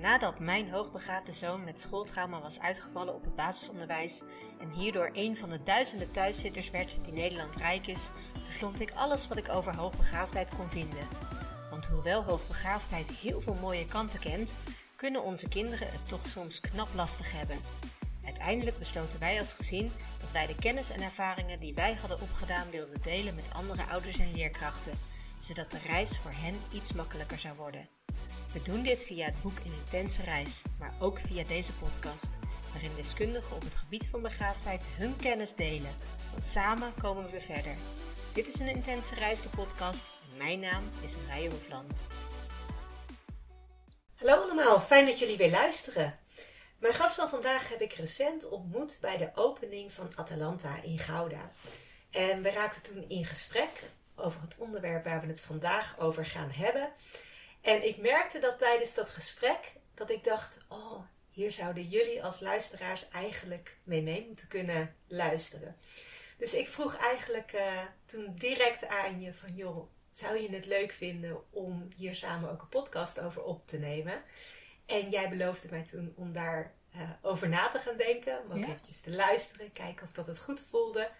Nadat mijn hoogbegaafde zoon met schooltrauma was uitgevallen op het basisonderwijs en hierdoor een van de duizenden thuiszitters werd die Nederland rijk is, verslond ik alles wat ik over hoogbegaafdheid kon vinden. Want hoewel hoogbegaafdheid heel veel mooie kanten kent, kunnen onze kinderen het toch soms knap lastig hebben. Uiteindelijk besloten wij als gezin dat wij de kennis en ervaringen die wij hadden opgedaan wilden delen met andere ouders en leerkrachten, zodat de reis voor hen iets makkelijker zou worden. We doen dit via het boek Een Intense Reis, maar ook via deze podcast, waarin deskundigen op het gebied van begaafdheid hun kennis delen. Want samen komen we verder. Dit is een Intense Reis, de podcast, en mijn naam is Marije Hoefland. Hallo allemaal, fijn dat jullie weer luisteren. Mijn gast van vandaag heb ik recent ontmoet bij de opening van Atalanta in Gouda. En we raakten toen in gesprek over het onderwerp waar we het vandaag over gaan hebben. En ik merkte dat tijdens dat gesprek dat ik dacht: oh, hier zouden jullie als luisteraars eigenlijk mee mee moeten kunnen luisteren. Dus ik vroeg eigenlijk uh, toen direct aan je van joh, zou je het leuk vinden om hier samen ook een podcast over op te nemen? En jij beloofde mij toen om daar uh, over na te gaan denken, om ook ja. eventjes te luisteren, kijken of dat het goed voelde.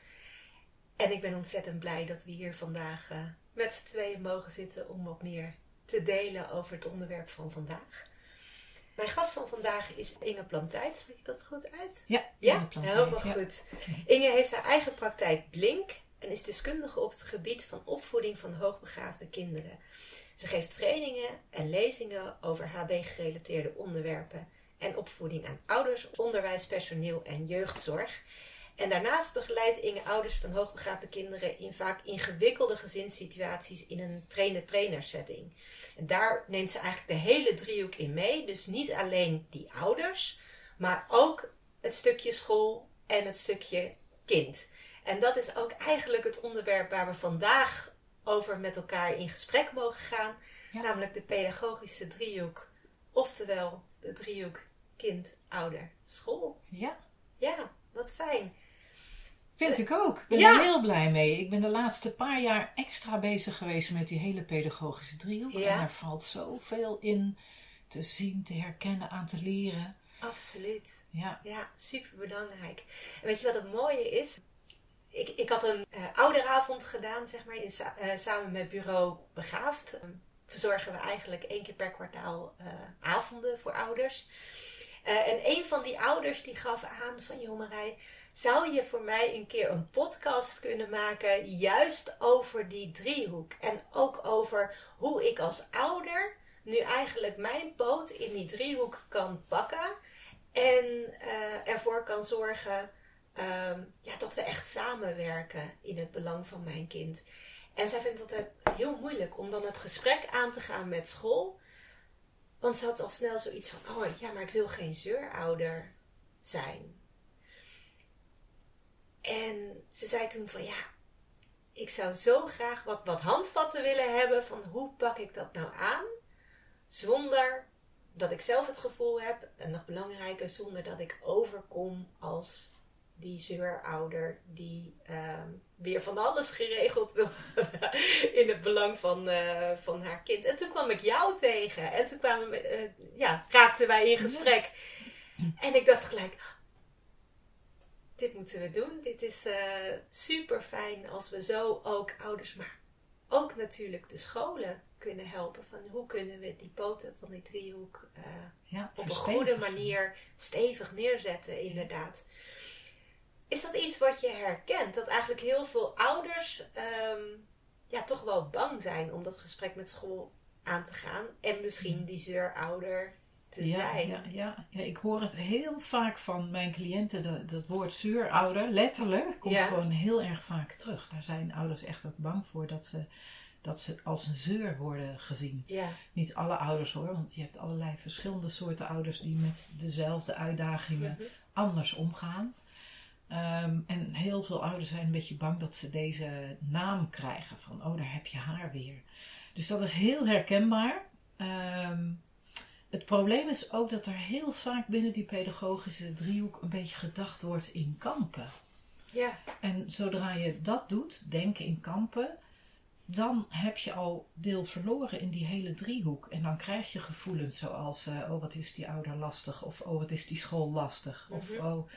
En ik ben ontzettend blij dat we hier vandaag uh, met z'n tweeën mogen zitten om wat meer te delen over het onderwerp van vandaag. Mijn gast van vandaag is Inge Plantijt. Spreek je dat goed uit? Ja, ja? helemaal ja. goed. Inge heeft haar eigen praktijk Blink en is deskundige op het gebied van opvoeding van hoogbegaafde kinderen. Ze geeft trainingen en lezingen over HB-gerelateerde onderwerpen en opvoeding aan ouders, onderwijspersoneel en jeugdzorg. En daarnaast begeleidt Inge ouders van hoogbegaafde kinderen in vaak ingewikkelde gezinssituaties in een trainer-trainer setting. En daar neemt ze eigenlijk de hele driehoek in mee. Dus niet alleen die ouders, maar ook het stukje school en het stukje kind. En dat is ook eigenlijk het onderwerp waar we vandaag over met elkaar in gesprek mogen gaan. Ja. Namelijk de pedagogische driehoek. Oftewel de driehoek kind, ouder, school. Ja. Ja, wat fijn. Vind ik ook. Ik ben ja. er heel blij mee. Ik ben de laatste paar jaar extra bezig geweest met die hele pedagogische driehoek. Ja. En er valt zoveel in te zien, te herkennen, aan te leren. Absoluut. Ja. Ja, super belangrijk. En weet je wat het mooie is? Ik, ik had een uh, ouderavond gedaan, zeg maar, in, uh, samen met bureau Begaafd. Verzorgen we eigenlijk één keer per kwartaal avonden voor ouders. en een van die ouders die gaf aan van, joh Marij, zou je voor mij een keer een podcast kunnen maken juist over die driehoek? En ook over hoe ik als ouder nu eigenlijk mijn poot in die driehoek kan pakken en uh, ervoor kan zorgen um, ja, dat we echt samenwerken in het belang van mijn kind. En zij vindt het heel moeilijk om dan het gesprek aan te gaan met school. Want ze had al snel zoiets van: oh ja, maar ik wil geen zeurouder zijn. En ze zei toen van ja, ik zou zo graag wat, wat handvatten willen hebben van hoe pak ik dat nou aan, zonder dat ik zelf het gevoel heb, en nog belangrijker, zonder dat ik overkom als die zeurouder die uh, weer van alles geregeld wil in het belang van, uh, van haar kind. En toen kwam ik jou tegen en toen kwamen we, uh, ja, raakten wij in gesprek. En ik dacht gelijk, dit moeten we doen. Dit is uh, super fijn als we zo ook ouders, maar ook natuurlijk de scholen kunnen helpen. Van hoe kunnen we die poten van die driehoek uh, ja, op een goede manier stevig neerzetten, inderdaad. Is dat iets wat je herkent? Dat eigenlijk heel veel ouders um, ja, toch wel bang zijn om dat gesprek met school aan te gaan. En misschien die zeurouder te ja, zijn. Ja, ja, ja, ik hoor het heel vaak van mijn cliënten. Dat, dat woord zeurouder, letterlijk, komt gewoon heel erg vaak terug. Daar zijn ouders echt ook bang voor dat ze, dat ze als een zeur worden gezien. Ja. Niet alle ouders hoor, want je hebt allerlei verschillende soorten ouders die met dezelfde uitdagingen Mhm. anders omgaan. Ehm, en heel veel ouders zijn een beetje bang dat ze deze naam krijgen. Van, oh, daar heb je haar weer. Dus dat is heel herkenbaar. Ehm, het probleem is ook dat er heel vaak binnen die pedagogische driehoek een beetje gedacht wordt in kampen. Ja, En zodra je dat doet, denken in kampen, dan heb je al deel verloren in die hele driehoek. En dan krijg je gevoelens zoals, eh, oh wat is die ouder lastig, of oh wat is die school lastig, of Mhm. oh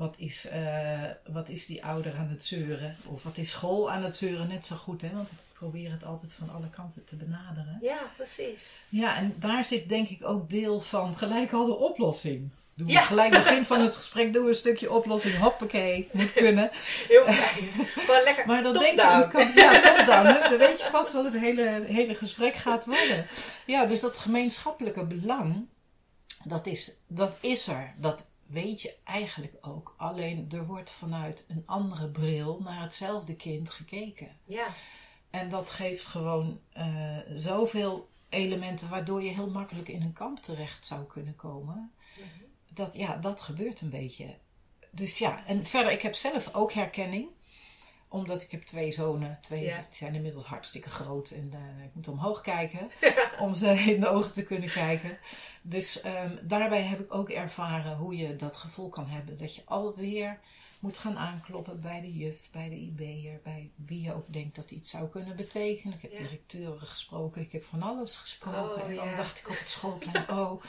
wat is, eh, wat is die ouder aan het zeuren, of wat is school aan het zeuren, net zo goed, hè? want ik probeer het altijd van alle kanten te benaderen. Ja, precies. Ja, en daar zit denk ik ook deel van gelijk al de oplossing. Doe Ja. gelijk begin van het gesprek, doe een stukje oplossing, hoppakee, moet kunnen. Heel fijn. Gewoon lekker Maar dan denk down. ik, kan, ja, top-down, hè, dan weet je vast wat het hele, hele gesprek gaat worden. Ja, dus dat gemeenschappelijke belang, dat is, dat is er. Dat weet je eigenlijk ook. Alleen er wordt vanuit een andere bril naar hetzelfde kind gekeken. Ja, En dat geeft gewoon eh, zoveel elementen waardoor je heel makkelijk in een kamp terecht zou kunnen komen. Dat, ja, dat gebeurt een beetje. Dus ja, en verder, ik heb zelf ook herkenning. Omdat ik heb twee zonen. Twee, Ja. Die zijn inmiddels hartstikke groot. En eh, ik moet omhoog kijken. om ze in de ogen te kunnen kijken. Dus ehm, daarbij heb ik ook ervaren hoe je dat gevoel kan hebben. Dat je alweer moet gaan aankloppen bij de juf, bij de IB'er, bij wie je ook denkt dat iets zou kunnen betekenen. Ik heb Ja. directeuren gesproken, ik heb van alles gesproken. Oh, en dan ja. dacht ik op het schoolplein, oh,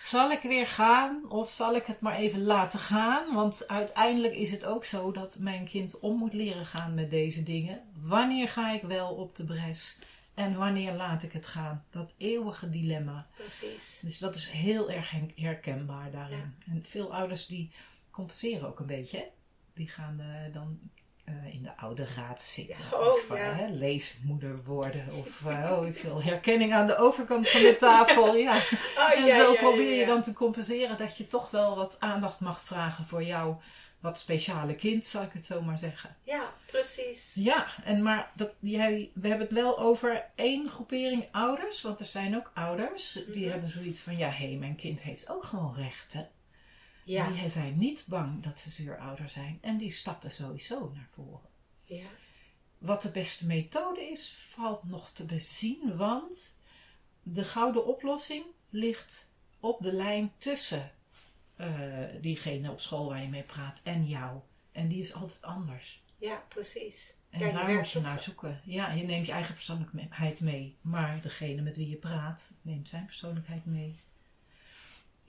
zal ik weer gaan of zal ik het maar even laten gaan? Want uiteindelijk is het ook zo dat mijn kind om moet leren gaan met deze dingen. Wanneer ga ik wel op de bres? En wanneer laat ik het gaan? Dat eeuwige dilemma. precies. Dus dat is heel erg herkenbaar daarin. En veel ouders die compenseren ook een beetje. hè. Die gaan eh, dan eh, in de oude raad zitten. Ja, oh, of eh, ja. leesmoeder worden. Of oh, ik wil herkenning aan de overkant van de tafel. Ja. Oh, En ja, zo probeer je dan te compenseren dat je toch wel wat aandacht mag vragen voor jouw wat speciale kind, zal ik het zo maar zeggen. Ja, precies. Ja, en maar dat, jij, we hebben het wel over één groepering ouders. Want er zijn ook ouders die Mhm. hebben zoiets van: ja, hé, hey, mijn kind heeft ook gewoon rechten. Ja, Die zijn niet bang dat ze zuurouder zijn. En die stappen sowieso naar voren. ja. Wat de beste methode is, valt nog te bezien. Want de gouden oplossing ligt op de lijn tussen eh, diegene op school waar je mee praat en jou. En die is altijd anders. ja precies. En Ja, daar moet je naar zoeken. Ja, je neemt je eigen persoonlijkheid mee. Maar degene met wie je praat, neemt zijn persoonlijkheid mee.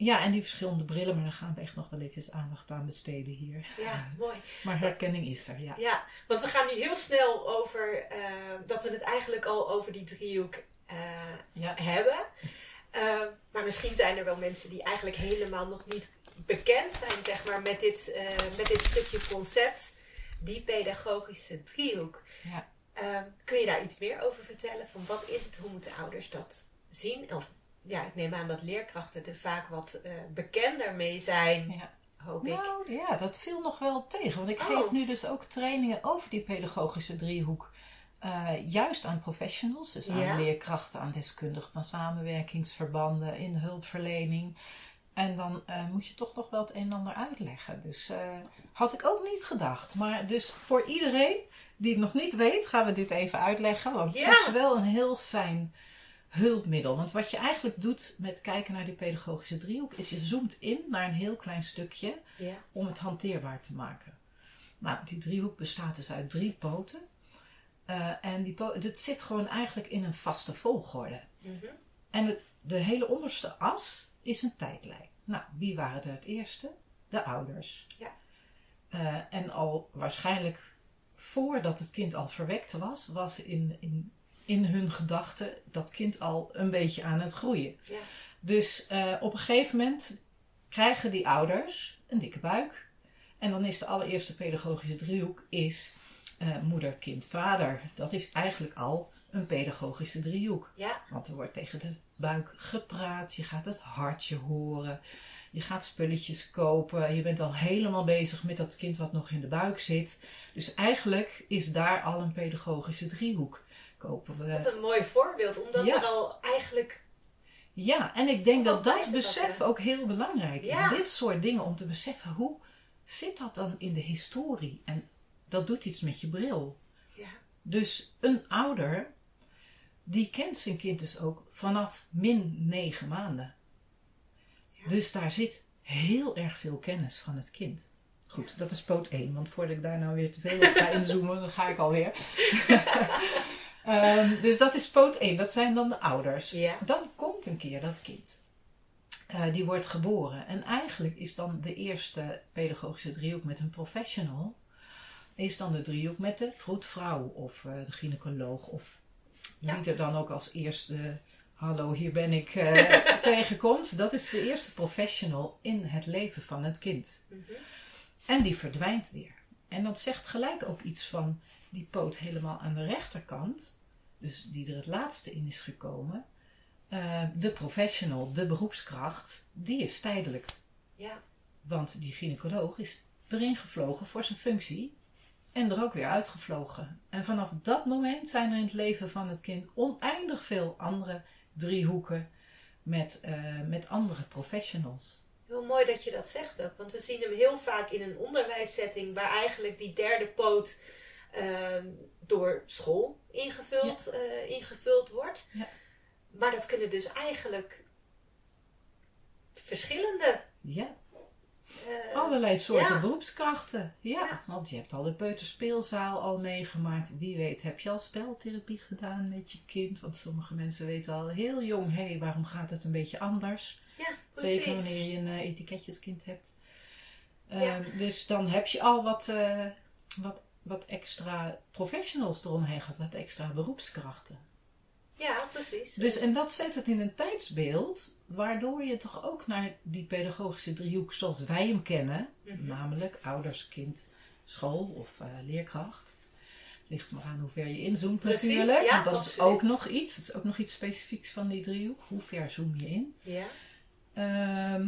Ja, en die verschillende brillen, maar daar gaan we echt nog wel even aandacht aan besteden hier. Ja, mooi. Maar herkenning is er, ja. Ja, want we gaan nu heel snel over eh, dat we het eigenlijk al over die driehoek eh, Ja. hebben. Eh, maar misschien zijn er wel mensen die eigenlijk helemaal nog niet bekend zijn, zeg maar, met dit, met dit stukje concept, die pedagogische driehoek. Ja. Kun je daar iets meer over vertellen? Van wat is het? Hoe moeten ouders dat zien? Of ja, ik neem aan dat leerkrachten er vaak wat eh, bekender mee zijn, Ja. hoop ik. Nou ja, dat viel nog wel tegen. Want ik Oh. geef nu dus ook trainingen over die pedagogische driehoek. eh, juist aan professionals, dus aan leerkrachten, aan deskundigen van samenwerkingsverbanden, in hulpverlening. En dan eh, moet je toch nog wel het een en ander uitleggen. Dus had ik ook niet gedacht. Maar dus voor iedereen die het nog niet weet, gaan we dit even uitleggen. Want Ja. het is wel een heel fijn hulpmiddel. Want wat je eigenlijk doet met kijken naar die pedagogische driehoek, is je zoomt in naar een heel klein stukje Ja, om het hanteerbaar te maken. Nou, die driehoek bestaat dus uit drie poten. Eh, en die po dit zit gewoon eigenlijk in een vaste volgorde. Mhm. En het, de hele onderste as is een tijdlijn. Nou, wie waren er het eerste? De ouders. Ja. Eh, en al waarschijnlijk voordat het kind al verwekt was, was in, in, in hun gedachten dat kind al een beetje aan het groeien. ja, Dus eh, op een gegeven moment krijgen die ouders een dikke buik. En dan is de allereerste pedagogische driehoek is eh, moeder, kind, vader. Dat is eigenlijk al een pedagogische driehoek. ja, Want er wordt tegen de buik gepraat, je gaat het hartje horen, je gaat spulletjes kopen, je bent al helemaal bezig met dat kind wat nog in de buik zit. Dus eigenlijk is daar al een pedagogische driehoek. Kopen we Wat een mooi voorbeeld, omdat Ja. er al eigenlijk. Ja, en ik denk dat dat besef ook heel belangrijk is. Dit soort dingen om te beseffen, hoe zit dat dan in de historie? En dat doet iets met je bril. Ja, Dus een ouder, die kent zijn kind dus ook vanaf min negen maanden. Ja. Dus daar zit heel erg veel kennis van het kind. Goed, dat is poot 1, want voordat ik daar nou weer te veel op ga inzoomen, dan ga ik alweer. Ehm, dus dat is poot 1, dat zijn dan de ouders. Ja. Dan komt een keer dat kind. Eh, die wordt geboren. En eigenlijk is dan de eerste pedagogische driehoek met een professional. Is dan de driehoek met de vroedvrouw of eh, de gynaecoloog. Of Ja. wie er dan ook als eerste, hallo hier ben ik, eh, tegenkomt. Dat is de eerste professional in het leven van het kind. Mhm. En die verdwijnt weer. En dat zegt gelijk ook iets van die poot helemaal aan de rechterkant, dus die er het laatste in is gekomen. eh, de professional, de beroepskracht, die is tijdelijk. Ja. Want die gynaecoloog is erin gevlogen voor zijn functie en er ook weer uitgevlogen. En vanaf dat moment zijn er in het leven van het kind oneindig veel andere driehoeken met, eh, met andere professionals. Heel mooi dat je dat zegt ook. Want we zien hem heel vaak in een onderwijssetting waar eigenlijk die derde poot door school ingevuld, eh, ingevuld wordt. Ja. Maar dat kunnen dus eigenlijk verschillende. Ja, eh, Allerlei soorten ja. beroepskrachten. Ja, want je hebt al de peuterspeelzaal al meegemaakt. Wie weet heb je al speltherapie gedaan met je kind. Want sommige mensen weten al heel jong, hé, hey, waarom gaat het een beetje anders? ja, precies. Zeker wanneer je een eh, etiketjeskind hebt. Ehm, Dus dan heb je al wat, wat, wat extra professionals eromheen gehad. Wat extra beroepskrachten. Ja, precies. Dus, en dat zet het in een tijdsbeeld, waardoor je toch ook naar die pedagogische driehoek zoals wij hem kennen, Mhm. namelijk ouders, kind, school of eh, leerkracht. Ligt maar aan hoe ver je inzoomt Precies, natuurlijk, ja, want dat is ook nog iets. Dat is ook nog iets specifieks van die driehoek. Hoe ver zoom je in? Ja. Ehm,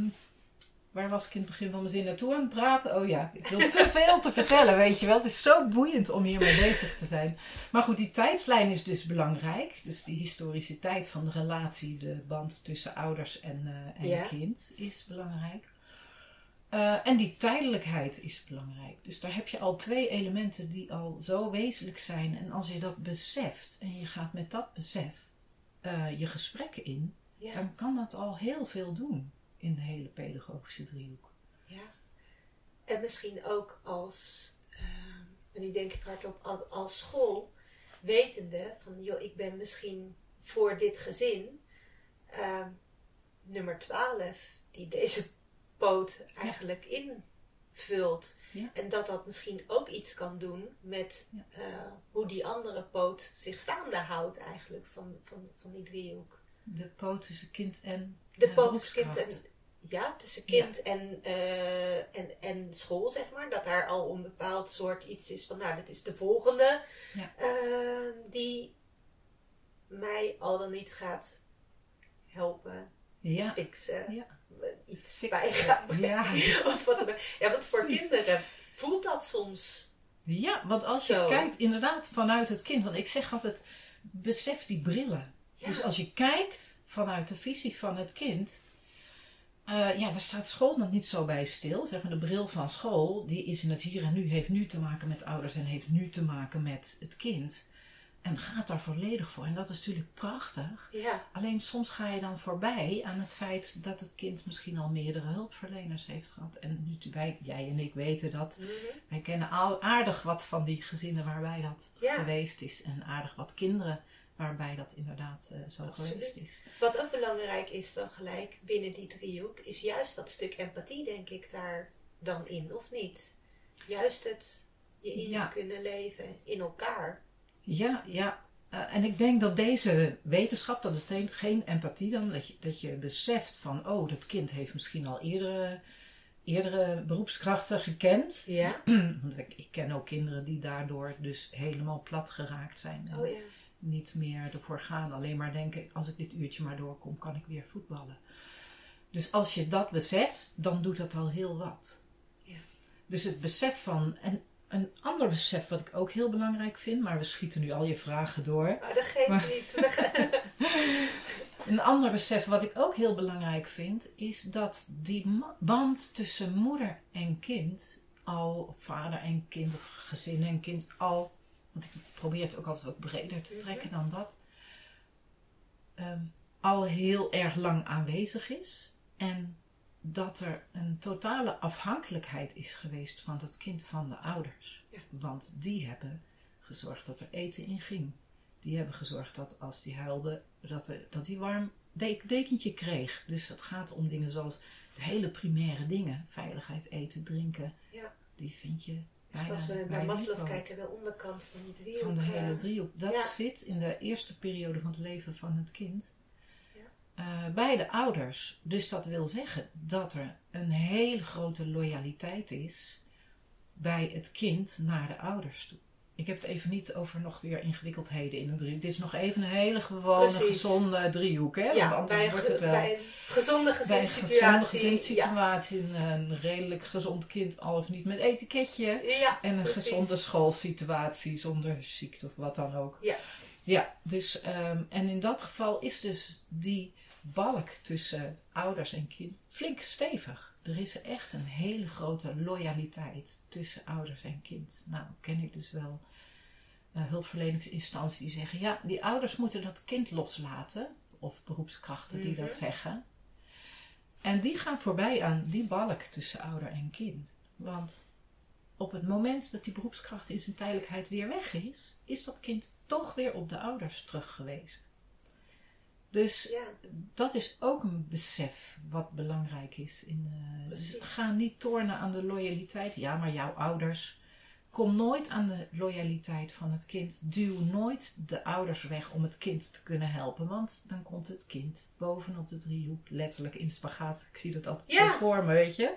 waar was ik in het begin van mijn zin naartoe aan het praten? Oh ja, ik wil te veel te vertellen, weet je wel. Het is zo boeiend om hiermee bezig te zijn. Maar goed, die tijdslijn is dus belangrijk. Dus die historiciteit van de relatie, de band tussen ouders en, eh, en Ja. kind is belangrijk. Eh, en die tijdelijkheid is belangrijk. Dus daar heb je al twee elementen die al zo wezenlijk zijn. En als je dat beseft en je gaat met dat besef eh, je gesprekken in, Ja. dan kan dat al heel veel doen in de hele pedagogische driehoek. Ja. En misschien ook als, ehm, en nu denk ik hardop, al- als school, wetende van, joh, ik ben misschien voor dit gezin ehm, nummer 12 die deze poot eigenlijk invult. Ja. En dat dat misschien ook iets kan doen met Ja. eh, hoe die andere poot zich staande houdt eigenlijk van, van, van die driehoek. De poot tussen kind en De poot tussen kind en. Ja, tussen kind en, eh, en, en school, zeg maar. Dat daar al een bepaald soort iets is van, nou, dit is de volgende Ja. eh, die mij al dan niet gaat helpen, Ja, fixen, ja. iets Fixen. bij. Of wat dan ook. Ja, want voor Precies. kinderen voelt dat soms. ja, want als je Zo. kijkt inderdaad vanuit het kind, want ik zeg altijd, besef die brillen. Dus als je kijkt vanuit de visie van het kind, eh, ja, daar staat school nog niet zo bij stil. Zeg maar, de bril van school, die is in het hier en nu, heeft nu te maken met ouders en heeft nu te maken met het kind. En gaat daar volledig voor. En dat is natuurlijk prachtig. Ja, Alleen soms ga je dan voorbij aan het feit dat het kind misschien al meerdere hulpverleners heeft gehad. En nu, wij, jij en ik weten dat. Mhm. Wij kennen al aardig wat van die gezinnen waarbij dat Ja. geweest is. En aardig wat kinderen waarbij dat inderdaad eh, zo Absoluut. geweest is. Wat ook belangrijk is dan gelijk binnen die driehoek, is juist dat stuk empathie, denk ik, daar dan in, of niet? Juist het je in Ja. kunnen leven in elkaar. Ja, ja. Eh, en ik denk dat deze wetenschap, dat is geen, geen empathie dan, dat je, dat je beseft van, oh, dat kind heeft misschien al eerdere, eerdere beroepskrachten gekend. Ja. Want ik, ik ken ook kinderen die daardoor dus helemaal plat geraakt zijn. En Oh ja. Niet meer ervoor gaan. Alleen maar denken, als ik dit uurtje maar doorkom, kan ik weer voetballen. Dus als je dat beseft, dan doet dat al heel wat. Ja. Dus het besef van... En een ander besef wat ik ook heel belangrijk vind... maar we schieten nu al je vragen door. Maar dat geeft Maar- niet. Een ander besef wat ik ook heel belangrijk vind... is dat die band tussen moeder en kind... al vader en kind of gezin en kind al... want ik probeer het ook altijd wat breder te trekken dan dat... ehm, al heel erg lang aanwezig is. En dat er een totale afhankelijkheid is geweest van dat kind van de ouders. Ja. Want die hebben gezorgd dat er eten in ging. die hebben gezorgd dat als die huilde, dat, er, dat hij warm de- dekentje kreeg. Dus het gaat om dingen zoals de hele primaire dingen. Veiligheid, eten, drinken. Ja. Die vind je Bijna als we naar Maslow kijken, de onderkant van die driehoek. Van de hele eh, driehoek. Dat ja. zit in de eerste periode van het leven van het kind. Ja. eh, bij de ouders. Dus dat wil zeggen dat er een hele grote loyaliteit is bij het kind naar de ouders toe. Ik heb het even niet over nog weer ingewikkeldheden in een driehoek. Dit is nog even een hele gewone, Precies. gezonde driehoek. Hè? Want Ja, anders bij wordt het wel bij een gezonde bij een gezinssituatie. gezonde gezinssituatie. Een, een redelijk gezond kind, al of niet met etiketje. Ja, En een precies. gezonde schoolsituatie zonder ziekte of wat dan ook. Ja. Ja, dus, ehm, en in dat geval is dus die balk tussen ouders en kind flink stevig. Er is echt een hele grote loyaliteit tussen ouders en kind. Nou, ken ik dus wel eh, hulpverleningsinstanties die zeggen... ja, die ouders moeten dat kind loslaten. Of beroepskrachten die Mhm. dat zeggen. En die gaan voorbij aan die balk tussen ouder en kind. Want op het moment dat die beroepskracht in zijn tijdelijkheid weer weg is, is dat kind toch weer op de ouders teruggewezen. Dus Ja, dat is ook een besef wat belangrijk is. In, eh, dus ga niet tornen aan de loyaliteit. Ja, maar jouw ouders. Kom nooit aan de loyaliteit van het kind. Duw nooit de ouders weg om het kind te kunnen helpen. Want dan komt het kind bovenop de driehoek, letterlijk in spagaat. Ik zie dat altijd Ja. zo voor me, weet je.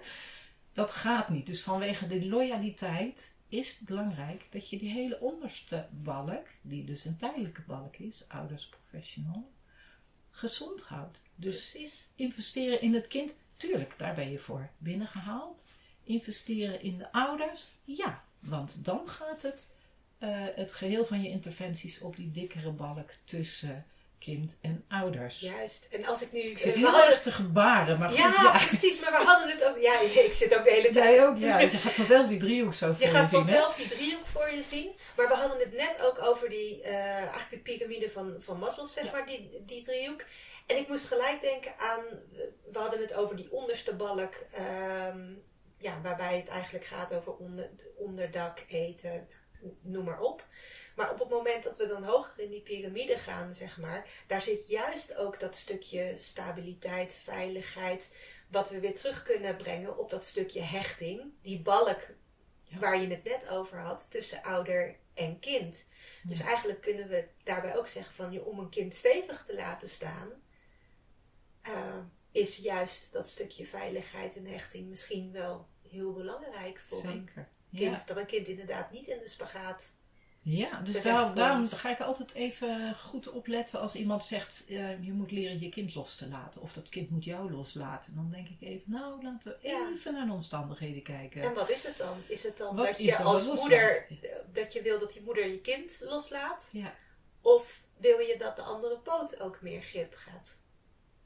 Dat gaat niet. Dus vanwege de loyaliteit is het belangrijk dat je die hele onderste balk, die dus een tijdelijke balk is, ouders professional, gezond houdt. Dus precies. investeren in het kind, tuurlijk, daar ben je voor binnengehaald. Investeren in de ouders, ja, want dan gaat het, eh, het geheel van je interventies op die dikkere balk tussen kind en ouders. Juist. En als ik nu... Ik zit we heel hadden- erg te gebaren, maar goed, ja, ja. precies. Maar we hadden het ook... Ja, ik zit ook de hele tijd... Jij ook, ja. Je gaat vanzelf die driehoek zo voor Je je, gaat zien, hè? vanzelf die driehoek voor je zien. Maar we hadden het net ook over die, eh eigenlijk de piramide van, van Maslow, zeg Ja. maar, die, die driehoek. En ik moest gelijk denken aan, we hadden het over die onderste balk, ehm, ja, waarbij het eigenlijk gaat over onder, onderdak, eten, noem maar op. Maar op het moment dat we dan hoger in die piramide gaan, zeg maar, daar zit juist ook dat stukje stabiliteit, veiligheid, wat we weer terug kunnen brengen op dat stukje hechting. Die balk Ja. waar je het net over had, tussen ouder en kind. Dus eigenlijk kunnen we daarbij ook zeggen van, joh, om een kind stevig te laten staan, eh, is juist dat stukje veiligheid en hechting misschien wel heel belangrijk voor een kind. Ja. Dat een kind inderdaad niet in de spagaat. Ja, dus daarom ga ik altijd even goed opletten als iemand zegt: eh, je moet leren je kind los te laten. Of dat kind moet jou loslaten. Dan denk ik even: nou, laten we Ja. even naar de omstandigheden kijken. En wat is het dan? Is het dan Wat dat je dan als moeder, dat je wil dat die moeder je kind loslaat? Ja, Of wil je dat de andere poot ook meer grip gaat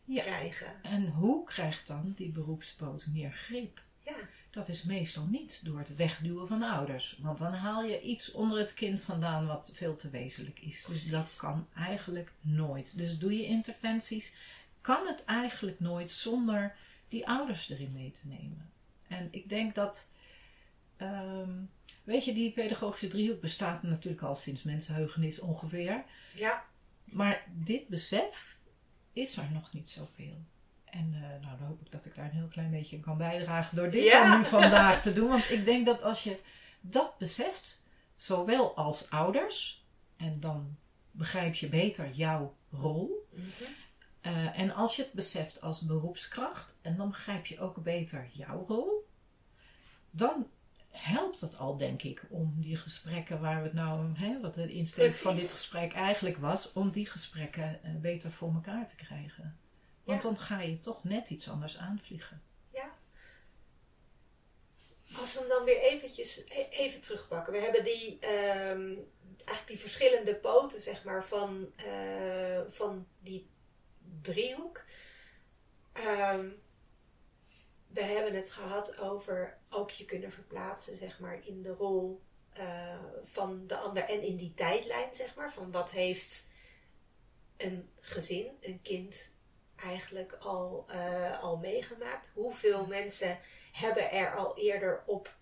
ja. krijgen? En hoe krijgt dan die beroepspoot meer grip? Ja, Dat is meestal niet door het wegduwen van ouders. Want dan haal je iets onder het kind vandaan wat veel te wezenlijk is. Dus dat kan eigenlijk nooit. Dus doe je interventies, kan het eigenlijk nooit zonder die ouders erin mee te nemen. En ik denk dat, ehm, weet je, die pedagogische driehoek bestaat natuurlijk al sinds mensenheugenis ongeveer. ja, Maar dit besef is er nog niet zoveel. En eh, nou, dan hoop ik dat ik daar een heel klein beetje in kan bijdragen door dit Ja. dan nu vandaag te doen. Want ik denk dat als je dat beseft, zowel als ouders, en dan begrijp je beter jouw rol. Mhm. eh, en als je het beseft als beroepskracht, en dan begrijp je ook beter jouw rol, dan helpt het al, denk ik, om die gesprekken waar we het nou, hè, wat de insteek van dit gesprek eigenlijk was, om die gesprekken eh, beter voor elkaar te krijgen. Want Ja. dan ga je toch net iets anders aanvliegen. ja. Als we hem dan weer eventjes e- even terugpakken. We hebben die, ehm, eigenlijk die verschillende poten, zeg maar, van, eh, van die driehoek. Ehm, we hebben het gehad over ook je kunnen verplaatsen, zeg maar, in de rol eh, van de ander en in die tijdlijn, zeg maar, van wat heeft een gezin, een kind eigenlijk al, eh, al meegemaakt. Hoeveel mensen hebben er al eerder op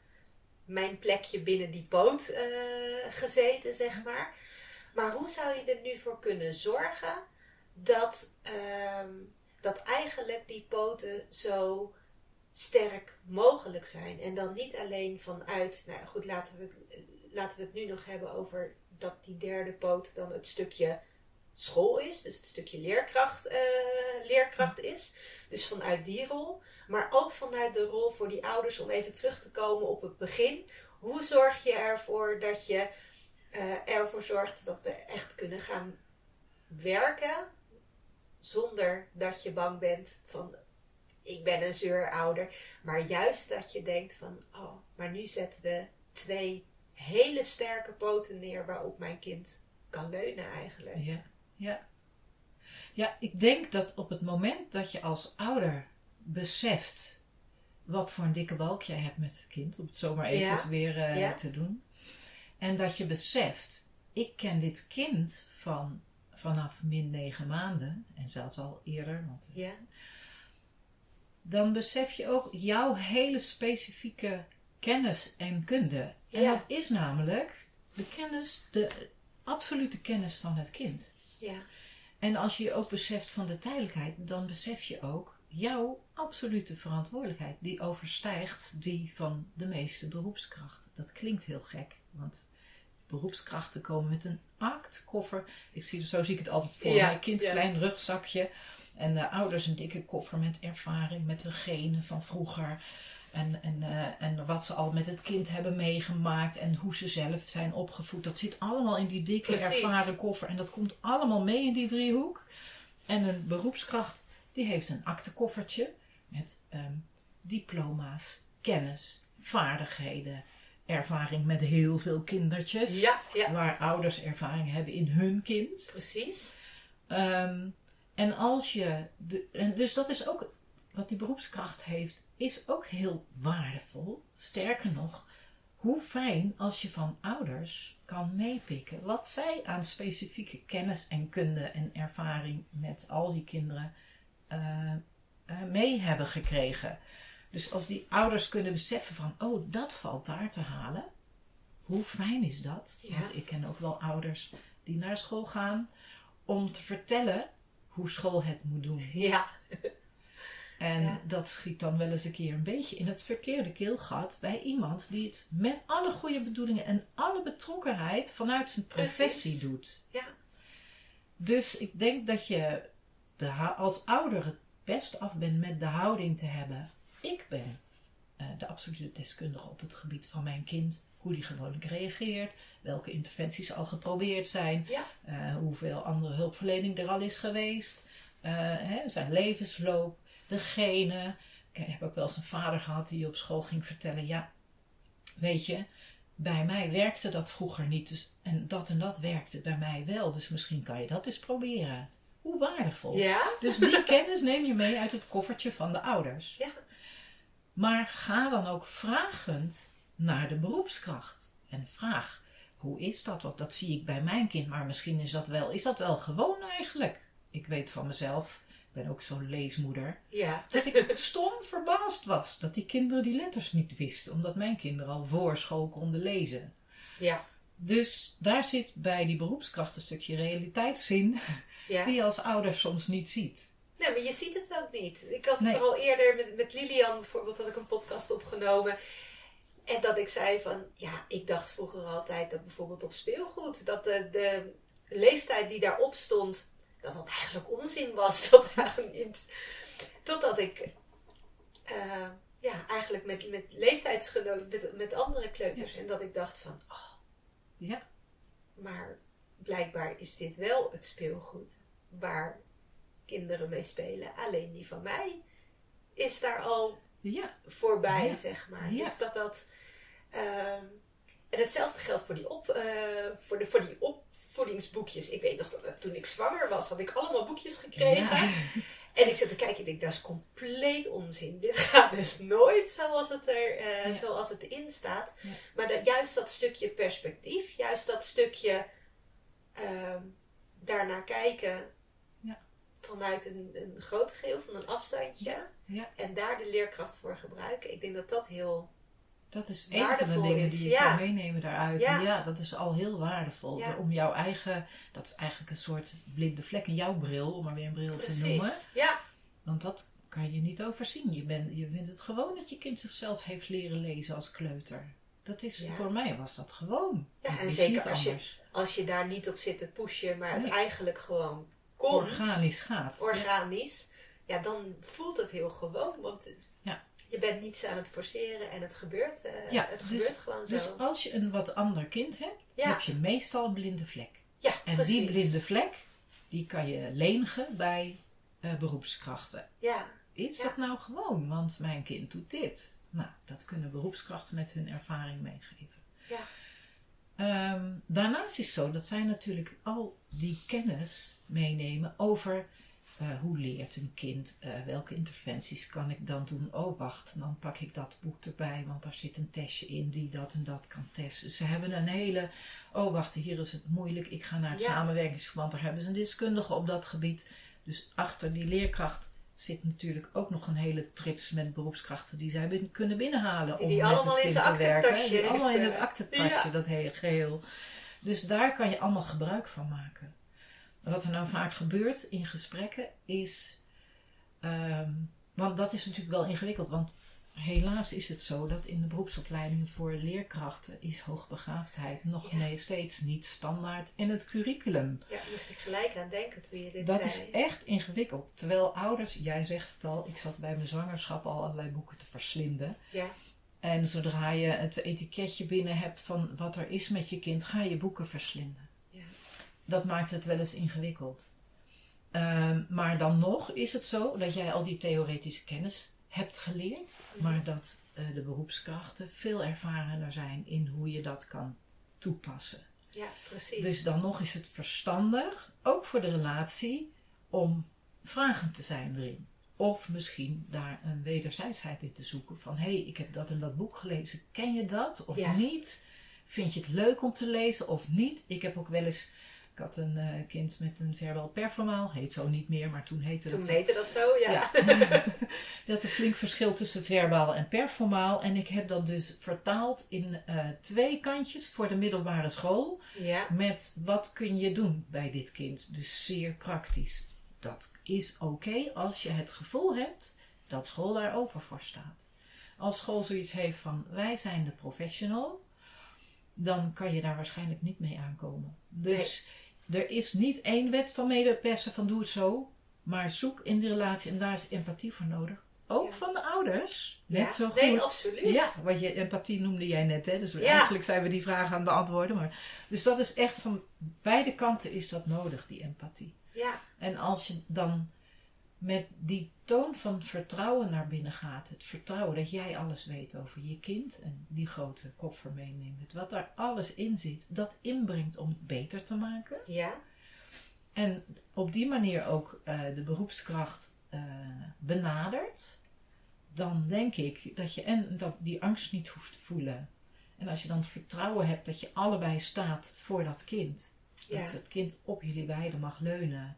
mijn plekje binnen die poot eh, gezeten, zeg maar. Maar hoe zou je er nu voor kunnen zorgen dat, ehm, dat eigenlijk die poten zo sterk mogelijk zijn? En dan niet alleen vanuit, nou goed, laten we het, laten we het nu nog hebben over dat die derde poot dan het stukje school is, dus het stukje leerkracht, eh, leerkracht is. Dus vanuit die rol, maar ook vanuit de rol voor die ouders om even terug te komen op het begin. Hoe zorg je ervoor dat je uh, ervoor zorgt dat we echt kunnen gaan werken zonder dat je bang bent van ik ben een zeurouder, maar juist dat je denkt van oh, maar nu zetten we twee hele sterke poten neer waarop mijn kind kan leunen eigenlijk. Ja, ja. Ja, ik denk dat op het moment dat je als ouder beseft wat voor een dikke balk jij hebt met het kind, om het zomaar even weer uh, te doen. En dat je beseft, ik ken dit kind van vanaf min negen maanden, en zelfs al eerder, want, ja. dan besef je ook jouw hele specifieke kennis en kunde. En dat is namelijk de kennis, de absolute kennis van het kind. Ja. En als je je ook beseft van de tijdelijkheid, dan besef je ook jouw absolute verantwoordelijkheid. Die overstijgt die van de meeste beroepskrachten. Dat klinkt heel gek, want beroepskrachten komen met een actkoffer. Ik zie, zo zie ik het altijd voor. Ja, kind, ja. klein rugzakje. En de ouders een dikke koffer met ervaring, met hun genen van vroeger. En, en, uh, en wat ze al met het kind hebben meegemaakt en hoe ze zelf zijn opgevoed. Dat zit allemaal in die dikke ervaren koffer. En dat komt allemaal mee in die driehoek. En een beroepskracht die heeft een aktekoffertje met um, diploma's, kennis, vaardigheden, ervaring met heel veel kindertjes. Ja, ja. Waar ouders ervaring hebben in hun kind. Precies. Um, en als je. De, en dus dat is ook wat die beroepskracht heeft, is ook heel waardevol. Sterker nog, hoe fijn als je van ouders kan meepikken wat zij aan specifieke kennis en kunde en ervaring met al die kinderen uh, uh, mee hebben gekregen. Dus als die ouders kunnen beseffen van, oh, dat valt daar te halen. Hoe fijn is dat? Ja. Want ik ken ook wel ouders die naar school gaan om te vertellen hoe school het moet doen. Ja. En ja. dat schiet dan wel eens een keer een beetje in het verkeerde keelgat bij iemand die het met alle goede bedoelingen en alle betrokkenheid vanuit zijn professie Precies. doet. Ja. Dus ik denk dat je de, als ouder het best af bent met de houding te hebben. Ik ben uh, de absolute deskundige op het gebied van mijn kind. Hoe die gewoonlijk reageert. Welke interventies al geprobeerd zijn. Ja. Uh, hoeveel andere hulpverlening er al is geweest. Uh, hè, zijn levensloop degene. Ik heb ook wel eens een vader gehad die op school ging vertellen: Ja, weet je, bij mij werkte dat vroeger niet. Dus, en dat en dat werkte bij mij wel. Dus misschien kan je dat eens proberen. Hoe waardevol. Ja? Dus die kennis neem je mee uit het koffertje van de ouders. Ja. Maar ga dan ook vragend naar de beroepskracht. En vraag: hoe is dat? Want dat zie ik bij mijn kind, maar misschien is dat wel, is dat wel gewoon eigenlijk. Ik weet van mezelf ik ben ook zo'n leesmoeder. Ja. Dat ik stom verbaasd was dat die kinderen die letters niet wisten, omdat mijn kinderen al voor school konden lezen. Ja. Dus daar zit bij die beroepskracht een stukje realiteitszin, Ja. die je als ouder soms niet ziet. Nee, maar je ziet het ook niet. Ik had het Nee. al eerder met, met Lilian bijvoorbeeld, had ik een podcast opgenomen. En dat ik zei van, ja, ik dacht vroeger altijd dat bijvoorbeeld op speelgoed, dat de, de leeftijd die daarop stond, dat dat eigenlijk onzin was. Dat daar niet, totdat ik eh, ja, eigenlijk met, met leeftijdsgenoten, met, met andere kleuters, en dat ik dacht van, oh, Ja, maar blijkbaar is dit wel het speelgoed waar kinderen mee spelen. Alleen die van mij is daar al ja, voorbij, Ja. zeg maar. Ja. Dus dat dat... ehm, en hetzelfde geldt voor die, op, eh, voor, de, voor die opvoedingsboekjes. Ik weet nog dat, toen ik zwanger was, had ik allemaal boekjes gekregen. ja. En ik zat te kijken en ik denk, dat is compleet onzin. Dit gaat dus nooit zoals het, er, eh, Ja. zoals het erin staat. Ja. Maar dat, juist dat stukje perspectief, juist dat stukje ehm, daarnaar kijken Ja. vanuit een, een groot geheel, van een afstandje. Ja. En daar de leerkracht voor gebruiken. Ik denk dat dat heel Dat is een van de dingen is, die je ja. kan meenemen daaruit. Ja. En ja, dat is al heel waardevol. Ja. Om jouw eigen, dat is eigenlijk een soort blinde vlek in jouw bril, om maar weer een bril te noemen. Precies. Ja, Want dat kan je niet overzien. Je, bent, je vindt het gewoon dat je kind zichzelf heeft leren lezen als kleuter. Dat is. Voor mij was dat gewoon. Ja, en zeker als je- anders. als je daar niet op zit te pushen, maar het eigenlijk gewoon komt. organisch gaat. organisch, ja, dan voelt het heel gewoon. Want. Je bent niets aan het forceren en het gebeurt, eh, Ja, het dus- gebeurt gewoon zo. Dus als je een wat ander kind hebt, Ja. heb je meestal een blinde vlek. ja, En precies. die blinde vlek, die kan je lenigen bij eh, beroepskrachten. Ja, Is Ja. dat nou gewoon? Want mijn kind doet dit. Nou, dat kunnen beroepskrachten met hun ervaring meegeven. ja, Ehm, daarnaast is het zo dat zij natuurlijk al die kennis meenemen over eh, hoe leert een kind, eh, welke interventies kan ik dan doen. Oh wacht, dan pak ik dat boek erbij, want daar zit een testje in die dat en dat kan testen. Ze hebben een hele, oh wacht, hier is het moeilijk, ik ga naar het Ja. samenwerkingsverband, daar hebben ze een deskundige op dat gebied. Dus achter die leerkracht zit natuurlijk ook nog een hele trits met beroepskrachten die zij bin- kunnen binnenhalen om die met het in kind te werken. Die allemaal in het eh, aktentasje, ja. dat hele geheel. Dus daar kan je allemaal gebruik van maken. Wat er nou vaak gebeurt in gesprekken is. ehm, want dat is natuurlijk wel ingewikkeld. Want helaas is het zo dat in de beroepsopleiding voor leerkrachten is hoogbegaafdheid nog Ja. steeds niet standaard in het curriculum. ja, moest ik gelijk aan denken toen je dit Dat zei. is echt ingewikkeld. Terwijl ouders, jij zegt het al, ik zat bij mijn zwangerschap al allerlei boeken te verslinden. Ja, En zodra je het etiketje binnen hebt van wat er is met je kind, ga je boeken verslinden. Dat maakt het wel eens ingewikkeld. Ehm, maar dan nog is het zo dat jij al die theoretische kennis hebt geleerd, maar dat eh, de beroepskrachten veel ervarener zijn in hoe je dat kan toepassen. ja, precies. Dus dan nog is het verstandig, ook voor de relatie, om vragen te zijn erin. Of misschien daar een wederzijdsheid in te zoeken. Van hé, hey, ik heb dat en dat boek gelezen. Ken je dat of Ja. niet? Vind je het leuk om te lezen of niet? Ik heb ook wel eens. Ik had een eh, kind met een verbaal performaal. Heet zo niet meer, maar toen heette toen dat. heette dat zo, ja. Ja. dat een flink verschil tussen verbaal en performaal. En ik heb dat dus vertaald in eh, twee kantjes voor de middelbare school. Ja, Met wat kun je doen bij dit kind. Dus zeer praktisch. Dat is oké als je het gevoel hebt dat school daar open voor staat. Als school zoiets heeft van wij zijn de professional, dan kan je daar waarschijnlijk niet mee aankomen. Dus er is niet één wet van medepersen van doe het zo, maar zoek in de relatie en daar is empathie voor nodig. Ook Ja. van de ouders. Net Ja. zo goed. Nee, absoluut. Ja, want je empathie noemde jij net, hè? Dus Ja. eigenlijk zijn we die vraag aan het beantwoorden. Maar, dus dat is echt van beide kanten is dat nodig, die empathie. ja, En als je dan met die toon van vertrouwen naar binnen gaat, het vertrouwen dat jij alles weet over je kind en die grote koffer meeneemt, wat daar alles in zit, dat inbrengt om het beter te maken. ja, En op die manier ook eh, de beroepskracht eh, benadert, dan denk ik dat je en dat die angst niet hoeft te voelen. En als je dan het vertrouwen hebt dat je allebei staat voor dat kind, Ja. dat het kind op jullie beiden mag leunen,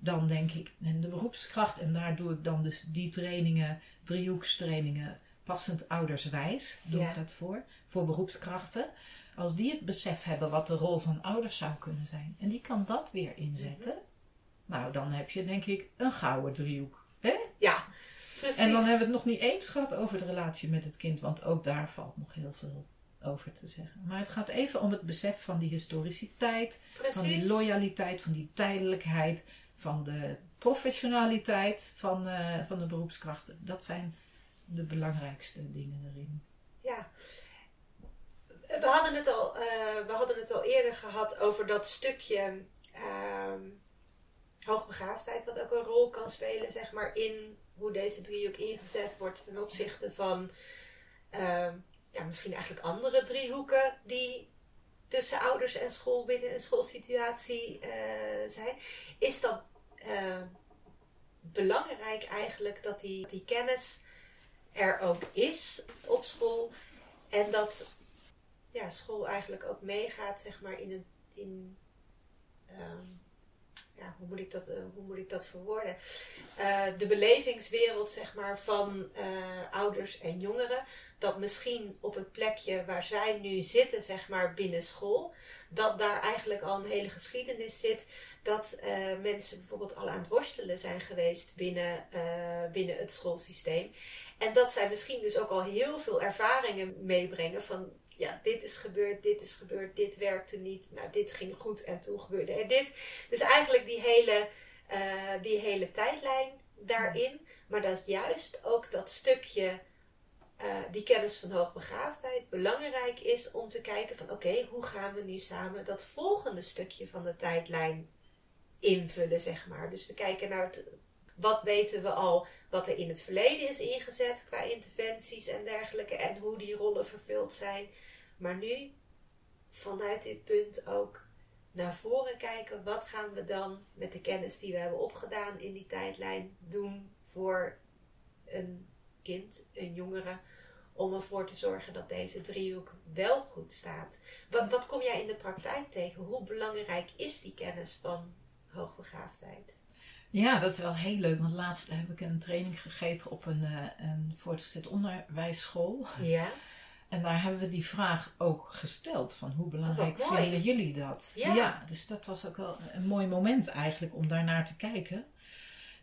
dan denk ik, en de beroepskracht, en daar doe ik dan dus die trainingen, driehoekstrainingen, passend ouderswijs, doe Ja. ik dat voor, voor beroepskrachten. Als die het besef hebben wat de rol van ouders zou kunnen zijn, en die kan dat weer inzetten, nou dan heb je denk ik een gouden driehoek. Hè? ja, precies. En dan hebben we het nog niet eens gehad over de relatie met het kind, want ook daar valt nog heel veel over te zeggen. Maar het gaat even om het besef van die historiciteit, van die loyaliteit, van die tijdelijkheid, van de professionaliteit van, eh, van de beroepskrachten. Dat zijn de belangrijkste dingen erin. Ja. We hadden, het al, eh, we hadden het al eerder gehad over dat stukje ehm, hoogbegaafdheid, wat ook een rol kan spelen, zeg maar, in hoe deze driehoek ingezet wordt ten opzichte van ehm, ja, misschien eigenlijk andere driehoeken die tussen ouders en school binnen een schoolsituatie eh, zijn. Is dat eh, belangrijk eigenlijk dat die, die kennis er ook is op school en dat ja, school eigenlijk ook meegaat zeg maar in, een, in ehm, ja, hoe, moet ik dat, hoe moet ik dat verwoorden? de belevingswereld zeg maar, van ouders en jongeren. Dat misschien op het plekje waar zij nu zitten, zeg maar, binnen school, dat daar eigenlijk al een hele geschiedenis zit. Dat mensen bijvoorbeeld al aan het worstelen zijn geweest binnen, binnen het schoolsysteem. En dat zij misschien dus ook al heel veel ervaringen meebrengen van ja, dit is gebeurd, dit is gebeurd, dit werkte niet, nou dit ging goed en toen gebeurde er dit. Dus eigenlijk die hele, uh, die hele tijdlijn daarin, maar dat juist ook dat stukje, die kennis van hoogbegaafdheid belangrijk is om te kijken van oké, hoe gaan we nu samen dat volgende stukje van de tijdlijn invullen, zeg maar. Dus we kijken naar wat weten we al wat er in het verleden is ingezet qua interventies en dergelijke en hoe die rollen vervuld zijn. Maar nu vanuit dit punt ook naar voren kijken. Wat gaan we dan met de kennis die we hebben opgedaan in die tijdlijn doen voor een kind, een jongere, om ervoor te zorgen dat deze driehoek wel goed staat. Wat, wat kom jij in de praktijk tegen? Hoe belangrijk is die kennis van hoogbegaafdheid? Ja, dat is wel heel leuk. Want laatst heb ik een training gegeven op een, uh, een voortgezet onderwijsschool. Ja. En daar hebben we die vraag ook gesteld. Van hoe belangrijk oh, vinden jullie dat? Ja. Dus dat was ook wel een mooi moment eigenlijk om daarnaar te kijken.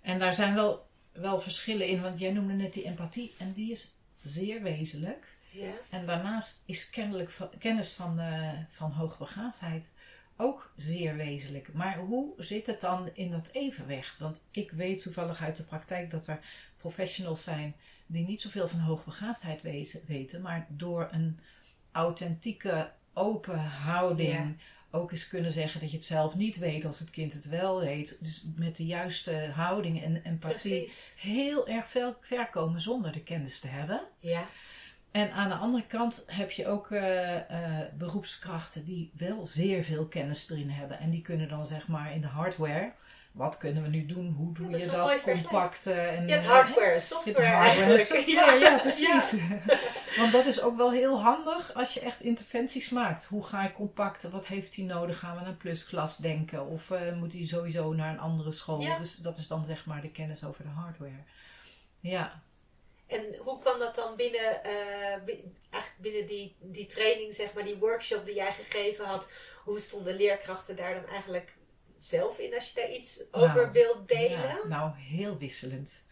En daar zijn wel, wel verschillen in. Want jij noemde net die empathie. En die is zeer wezenlijk. Ja. En daarnaast is kennelijk kennis van, uh, van hoogbegaafdheid ook zeer wezenlijk. Maar hoe zit het dan in dat evenwicht? Want ik weet toevallig uit de praktijk dat er professionals zijn die niet zoveel van hoogbegaafdheid weten, maar door een authentieke, open houding ook eens kunnen zeggen dat je het zelf niet weet als het kind het wel weet. Dus met de juiste houding en empathie heel erg veel ver komen zonder de kennis te hebben. Ja. En aan de andere kant heb je ook uh, uh, beroepskrachten die wel zeer veel kennis erin hebben. En die kunnen dan zeg maar in de hardware. Wat kunnen we nu doen? Hoe doe ja, je dat? Compact. Uh, en, je hebt hardware en software. Je hardware software, ja, ja precies. Want dat is ook wel heel handig als je echt interventies maakt. Hoe ga je compact? Wat heeft hij nodig? Gaan we naar een plusklas denken? Of moet hij sowieso naar een andere school? Dus dat is dan zeg maar de kennis over de hardware. Ja. En hoe kwam dat dan binnen, uh, eigenlijk binnen die, die training, zeg maar, die workshop die jij gegeven had? Hoe stonden leerkrachten daar dan eigenlijk zelf in als je daar iets over nou, wilt delen? Ja, nou, heel wisselend.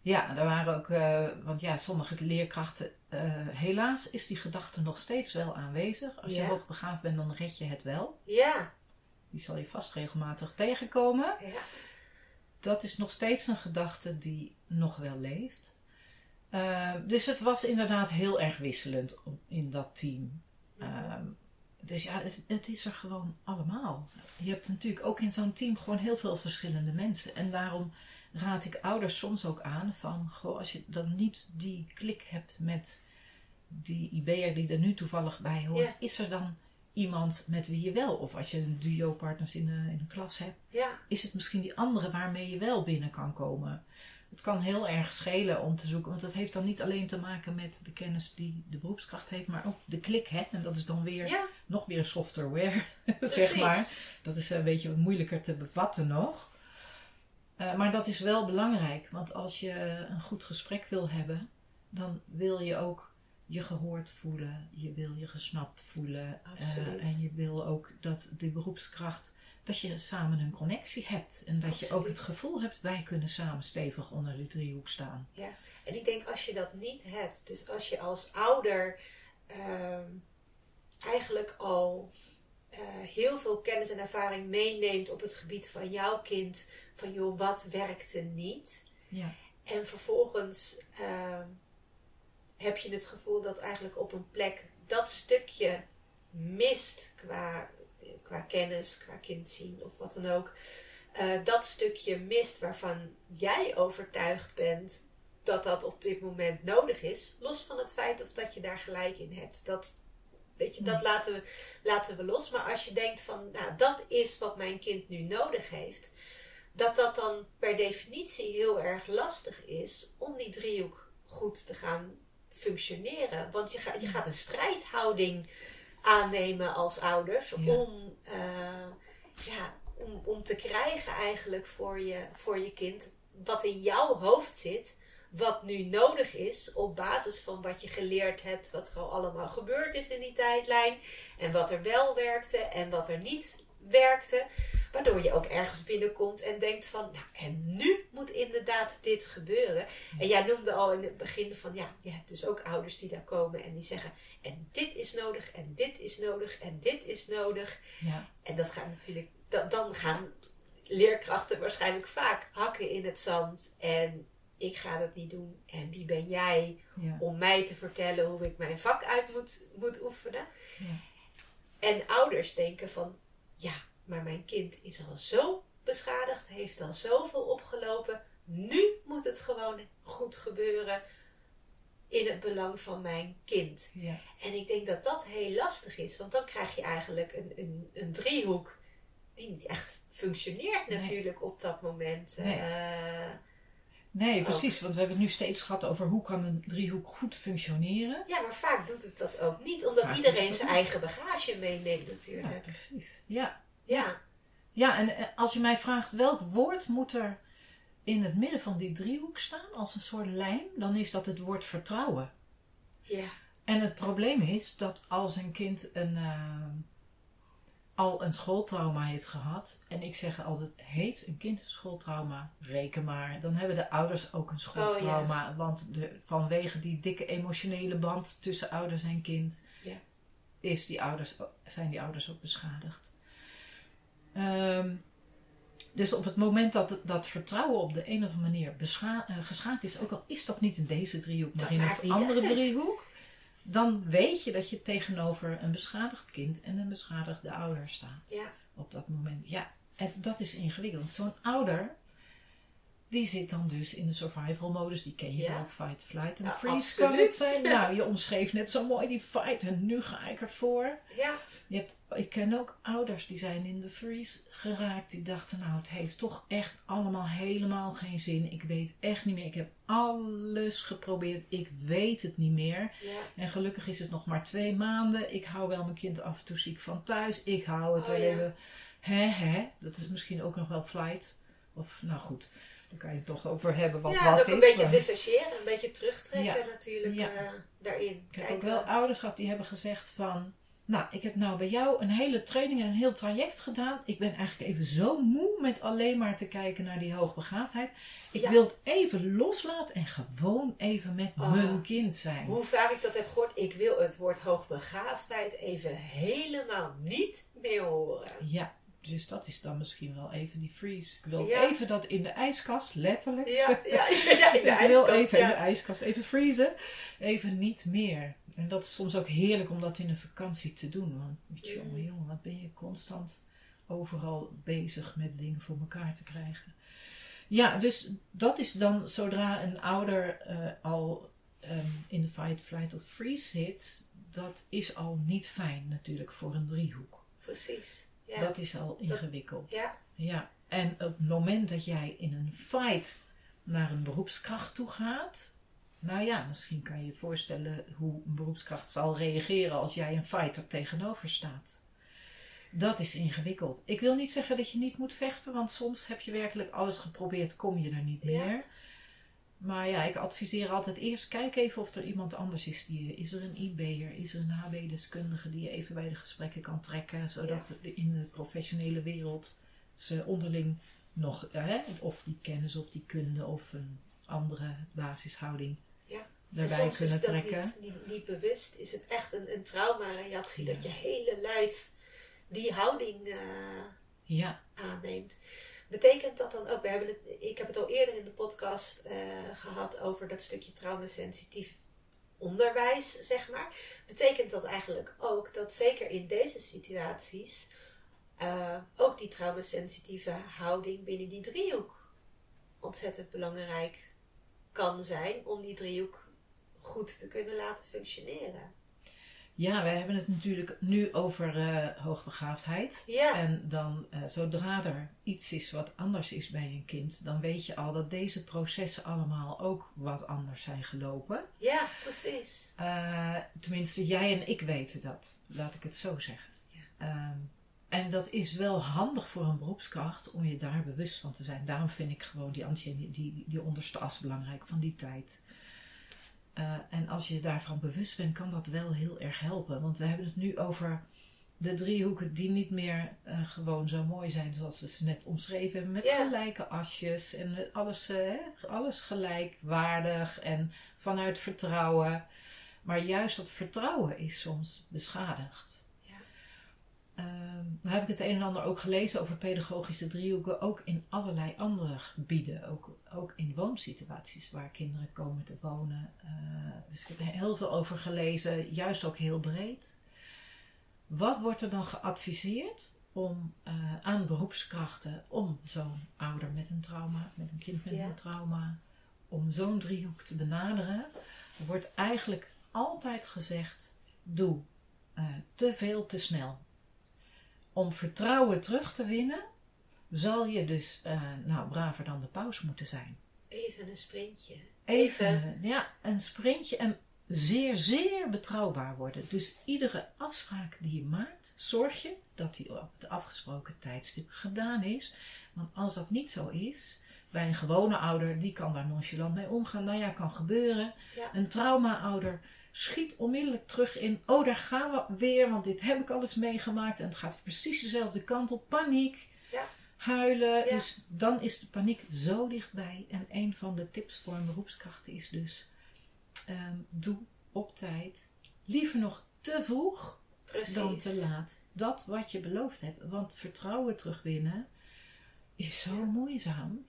Ja, er waren ook, uh, want ja, sommige leerkrachten, uh, helaas is die gedachte nog steeds wel aanwezig. Als je hoogbegaafd bent, dan red je het wel. Ja. Die zal je vast regelmatig tegenkomen. Ja. Dat is nog steeds een gedachte die nog wel leeft. Uh, dus het was inderdaad heel erg wisselend in dat team. Uh, dus ja, het, het, is er gewoon allemaal. Je hebt natuurlijk ook in zo'n team gewoon heel veel verschillende mensen. En daarom raad ik ouders soms ook aan van, goh, als je dan niet die klik hebt met die IB'er die er nu toevallig bij hoort, Ja. is er dan iemand met wie je wel, of als je een duo partners in, een- in een klas hebt, Ja. is het misschien die andere waarmee je wel binnen kan komen. Het kan heel erg schelen om te zoeken, want dat heeft dan niet alleen te maken met de kennis die de beroepskracht heeft, maar ook de klik. Hè? En dat is dan weer Ja. nog weer software, zeg maar. Dat is een beetje moeilijker te bevatten nog. Eh, maar dat is wel belangrijk, want als je een goed gesprek wil hebben, dan wil je ook je gehoord voelen, je wil je gesnapt voelen. Absoluut. en je wil ook dat die beroepskracht, dat je samen een connectie hebt. En dat je ook het gevoel hebt, wij kunnen samen stevig onder de driehoek staan. Ja, en ik denk als je dat niet hebt, dus als je als ouder ehm, eigenlijk al eh, heel veel kennis en ervaring meeneemt op het gebied van jouw kind, van joh, wat werkte niet? Ja. En vervolgens ehm, heb je het gevoel dat eigenlijk op een plek dat stukje mist qua, qua kennis, qua kind zien of wat dan ook. Eh, dat stukje mist waarvan jij overtuigd bent dat dat op dit moment nodig is. Los van het feit of dat je daar gelijk in hebt. Dat, weet je, dat laten, we, laten we los. Maar als je denkt van, nou, dat is wat mijn kind nu nodig heeft. Dat dat dan per definitie heel erg lastig is om die driehoek goed te gaan functioneren. Want je, gaat je gaat een strijdhouding aannemen als ouders Ja. om, ja, om, om te krijgen eigenlijk voor je, voor je kind. Wat in jouw hoofd zit. Wat nu nodig is op basis van wat je geleerd hebt. Wat er al allemaal gebeurd is in die tijdlijn. En wat er wel werkte en wat er niet werkte. Waardoor je ook ergens binnenkomt en denkt van, nou, en nu moet inderdaad dit gebeuren. En jij noemde al in het begin van, ja, je hebt dus ook ouders die daar komen en die zeggen, en dit is nodig, en dit is nodig, en dit is nodig. Ja. En dat gaat natuurlijk, dan, dan gaan leerkrachten waarschijnlijk vaak hakken in het zand. En ik ga dat niet doen. En wie ben jij Ja. om mij te vertellen hoe ik mijn vak uit moet, moet oefenen? Ja. En ouders denken van, ja, maar mijn kind is al zo beschadigd, heeft al zoveel opgelopen. Nu moet het gewoon goed gebeuren in het belang van mijn kind. Ja. En ik denk dat dat heel lastig is, want dan krijg je eigenlijk een, een, een driehoek die niet echt functioneert Nee. natuurlijk op dat moment. Nee. Eh, Nee, precies. Want we hebben het nu steeds gehad over hoe kan een driehoek goed functioneren. ja, maar vaak doet het dat ook niet, omdat Vaak iedereen zijn eigen bagage meeneemt Ja, natuurlijk. precies. Ja. Ja, Ja, en eh, als je mij vraagt welk woord moet er in het midden van die driehoek staan als een soort lijm, dan is dat het woord vertrouwen. ja, En het probleem is dat als een kind een, eh, al een schooltrauma heeft gehad, en ik zeg altijd, heeft een kind een schooltrauma, reken maar, dan hebben de ouders ook een schooltrauma. Want de, vanwege die dikke emotionele band tussen ouders en kind, Ja. is die ouders, zijn die ouders ook beschadigd. Ehm, dus op het moment dat dat vertrouwen op de een of andere manier eh, geschaad is, ook al is dat niet in deze driehoek, maar Dat in een andere uit. driehoek, dan weet je dat je tegenover een beschadigd kind en een beschadigde ouder staat ja, op dat moment. Ja, en dat is ingewikkeld. Zo'n ouder, die zit dan dus in de survival modus. Die ken je Ja. wel, fight, flight en Ja, freeze absoluut. kan het zijn. Nou, je omschreef net zo mooi die fight en nu ga ik ervoor. ja, Je hebt, ik ken ook ouders die zijn in de freeze geraakt. Die dachten, nou, het heeft toch echt allemaal helemaal geen zin. Ik weet echt niet meer. Ik heb alles geprobeerd. Ik weet het niet meer. ja. En gelukkig is het nog maar twee maanden. Ik hou wel mijn kind af en toe ziek van thuis. Ik hou het Oh, wel even. Hè, hè. Dat is misschien ook nog wel flight. Of, nou goed, daar kan je het toch over hebben wat ja, wat is. een beetje maar- dissociëren, een beetje terugtrekken Ja. natuurlijk Ja. eh, daarin. Ik heb ook wel ouders gehad die hebben gezegd van... Nou, ik heb nou bij jou een hele training en een heel traject gedaan. Ik ben eigenlijk even zo moe met alleen maar te kijken naar die hoogbegaafdheid. Ik Ja. wil het even loslaten en gewoon even met Oh. mijn kind zijn. Hoe vaak ik dat heb gehoord, ik wil het woord hoogbegaafdheid even helemaal niet meer horen. Ja, dus dat is dan misschien wel even die freeze. Ik wil Ja. even dat in de ijskast, letterlijk. Ja, ja, ja in de ik wil even in de ijskast even vriezen. Even niet meer. En dat is soms ook heerlijk om dat in een vakantie te doen. Want jongen, jongen, wat ben je constant overal bezig met dingen voor elkaar te krijgen. Ja, dus dat is dan zodra een ouder eh, al ehm, in de fight, flight of freeze zit, dat is al niet fijn natuurlijk voor een driehoek. Precies. Ja. Dat is al ingewikkeld. ja. Ja, en op het moment dat jij in een fight naar een beroepskracht toe gaat, nou ja, misschien kan je je voorstellen hoe een beroepskracht zal reageren als jij een fighter tegenover staat. Dat is ingewikkeld. Ik wil niet zeggen dat je niet moet vechten, want soms heb je werkelijk alles geprobeerd, kom je er niet meer. Maar ja, ik adviseer altijd eerst kijk even of er iemand anders is. Die, is er een IB'er, is er een HB-deskundige die je even bij de gesprekken kan trekken, zodat in de professionele wereld ze onderling nog, hè, of die kennis of die kunde of een andere basishouding Ja. Soms kunnen is dat trekken. Niet, niet, niet bewust. Is het echt een, een traumareactie Ja. dat je hele lijf die houding eh, Ja, aanneemt. Betekent dat dan ook, we hebben het, ik heb het al eerder in de podcast eh, gehad over dat stukje traumasensitief onderwijs, zeg maar. Betekent dat eigenlijk ook dat zeker in deze situaties eh, ook die traumasensitieve houding binnen die driehoek ontzettend belangrijk kan zijn om die driehoek goed te kunnen laten functioneren. Ja, we hebben het natuurlijk nu over eh, hoogbegaafdheid. Ja, En dan, eh, zodra er iets is wat anders is bij een kind, dan weet je al dat deze processen allemaal ook wat anders zijn gelopen. ja, precies. Eh, tenminste, jij en ik weten dat. Laat ik het zo zeggen. Ja. Ehm, En dat is wel handig voor een beroepskracht om je daar bewust van te zijn. Daarom vind ik gewoon die, die, die onderste as belangrijk van die tijd. Uh, en als je daarvan bewust bent, kan dat wel heel erg helpen. Want we hebben het nu over de driehoeken die niet meer uh, gewoon zo mooi zijn zoals we ze net omschreven hebben. Met Ja. gelijke asjes en met alles, eh, alles gelijkwaardig en vanuit vertrouwen. Maar juist dat vertrouwen is soms beschadigd. Ja. Ehm, dan heb ik het een en ander ook gelezen over pedagogische driehoeken, ook in allerlei andere gebieden, ook, ook in woonsituaties waar kinderen komen te wonen. Eh, dus ik heb er heel veel over gelezen, juist ook heel breed. Wat wordt er dan geadviseerd om eh, aan beroepskrachten om zo'n ouder met een trauma, met een kind met Ja. een trauma, om zo'n driehoek te benaderen? Er wordt eigenlijk altijd gezegd: doe eh, te veel te snel. Om vertrouwen terug te winnen, zal je dus eh, nou braver dan de pauze moeten zijn. Even een sprintje. Even, ja, een sprintje en zeer, zeer betrouwbaar worden. Dus iedere afspraak die je maakt, zorg je dat die op het afgesproken tijdstip gedaan is. Want als dat niet zo is, bij een gewone ouder, die kan daar nonchalant mee omgaan. Nou ja, kan gebeuren. Ja. Een trauma-ouder schiet onmiddellijk terug in, oh daar gaan we weer, want dit heb ik alles meegemaakt. En het gaat precies dezelfde kant op. Paniek Ja. huilen. Ja. Dus dan is de paniek zo dichtbij. En een van de tips voor een beroepskracht is dus: ehm, doe op tijd. Liever nog te vroeg Precies. dan te laat. Dat wat je beloofd hebt. Want vertrouwen terugwinnen is zo Ja. moeizaam.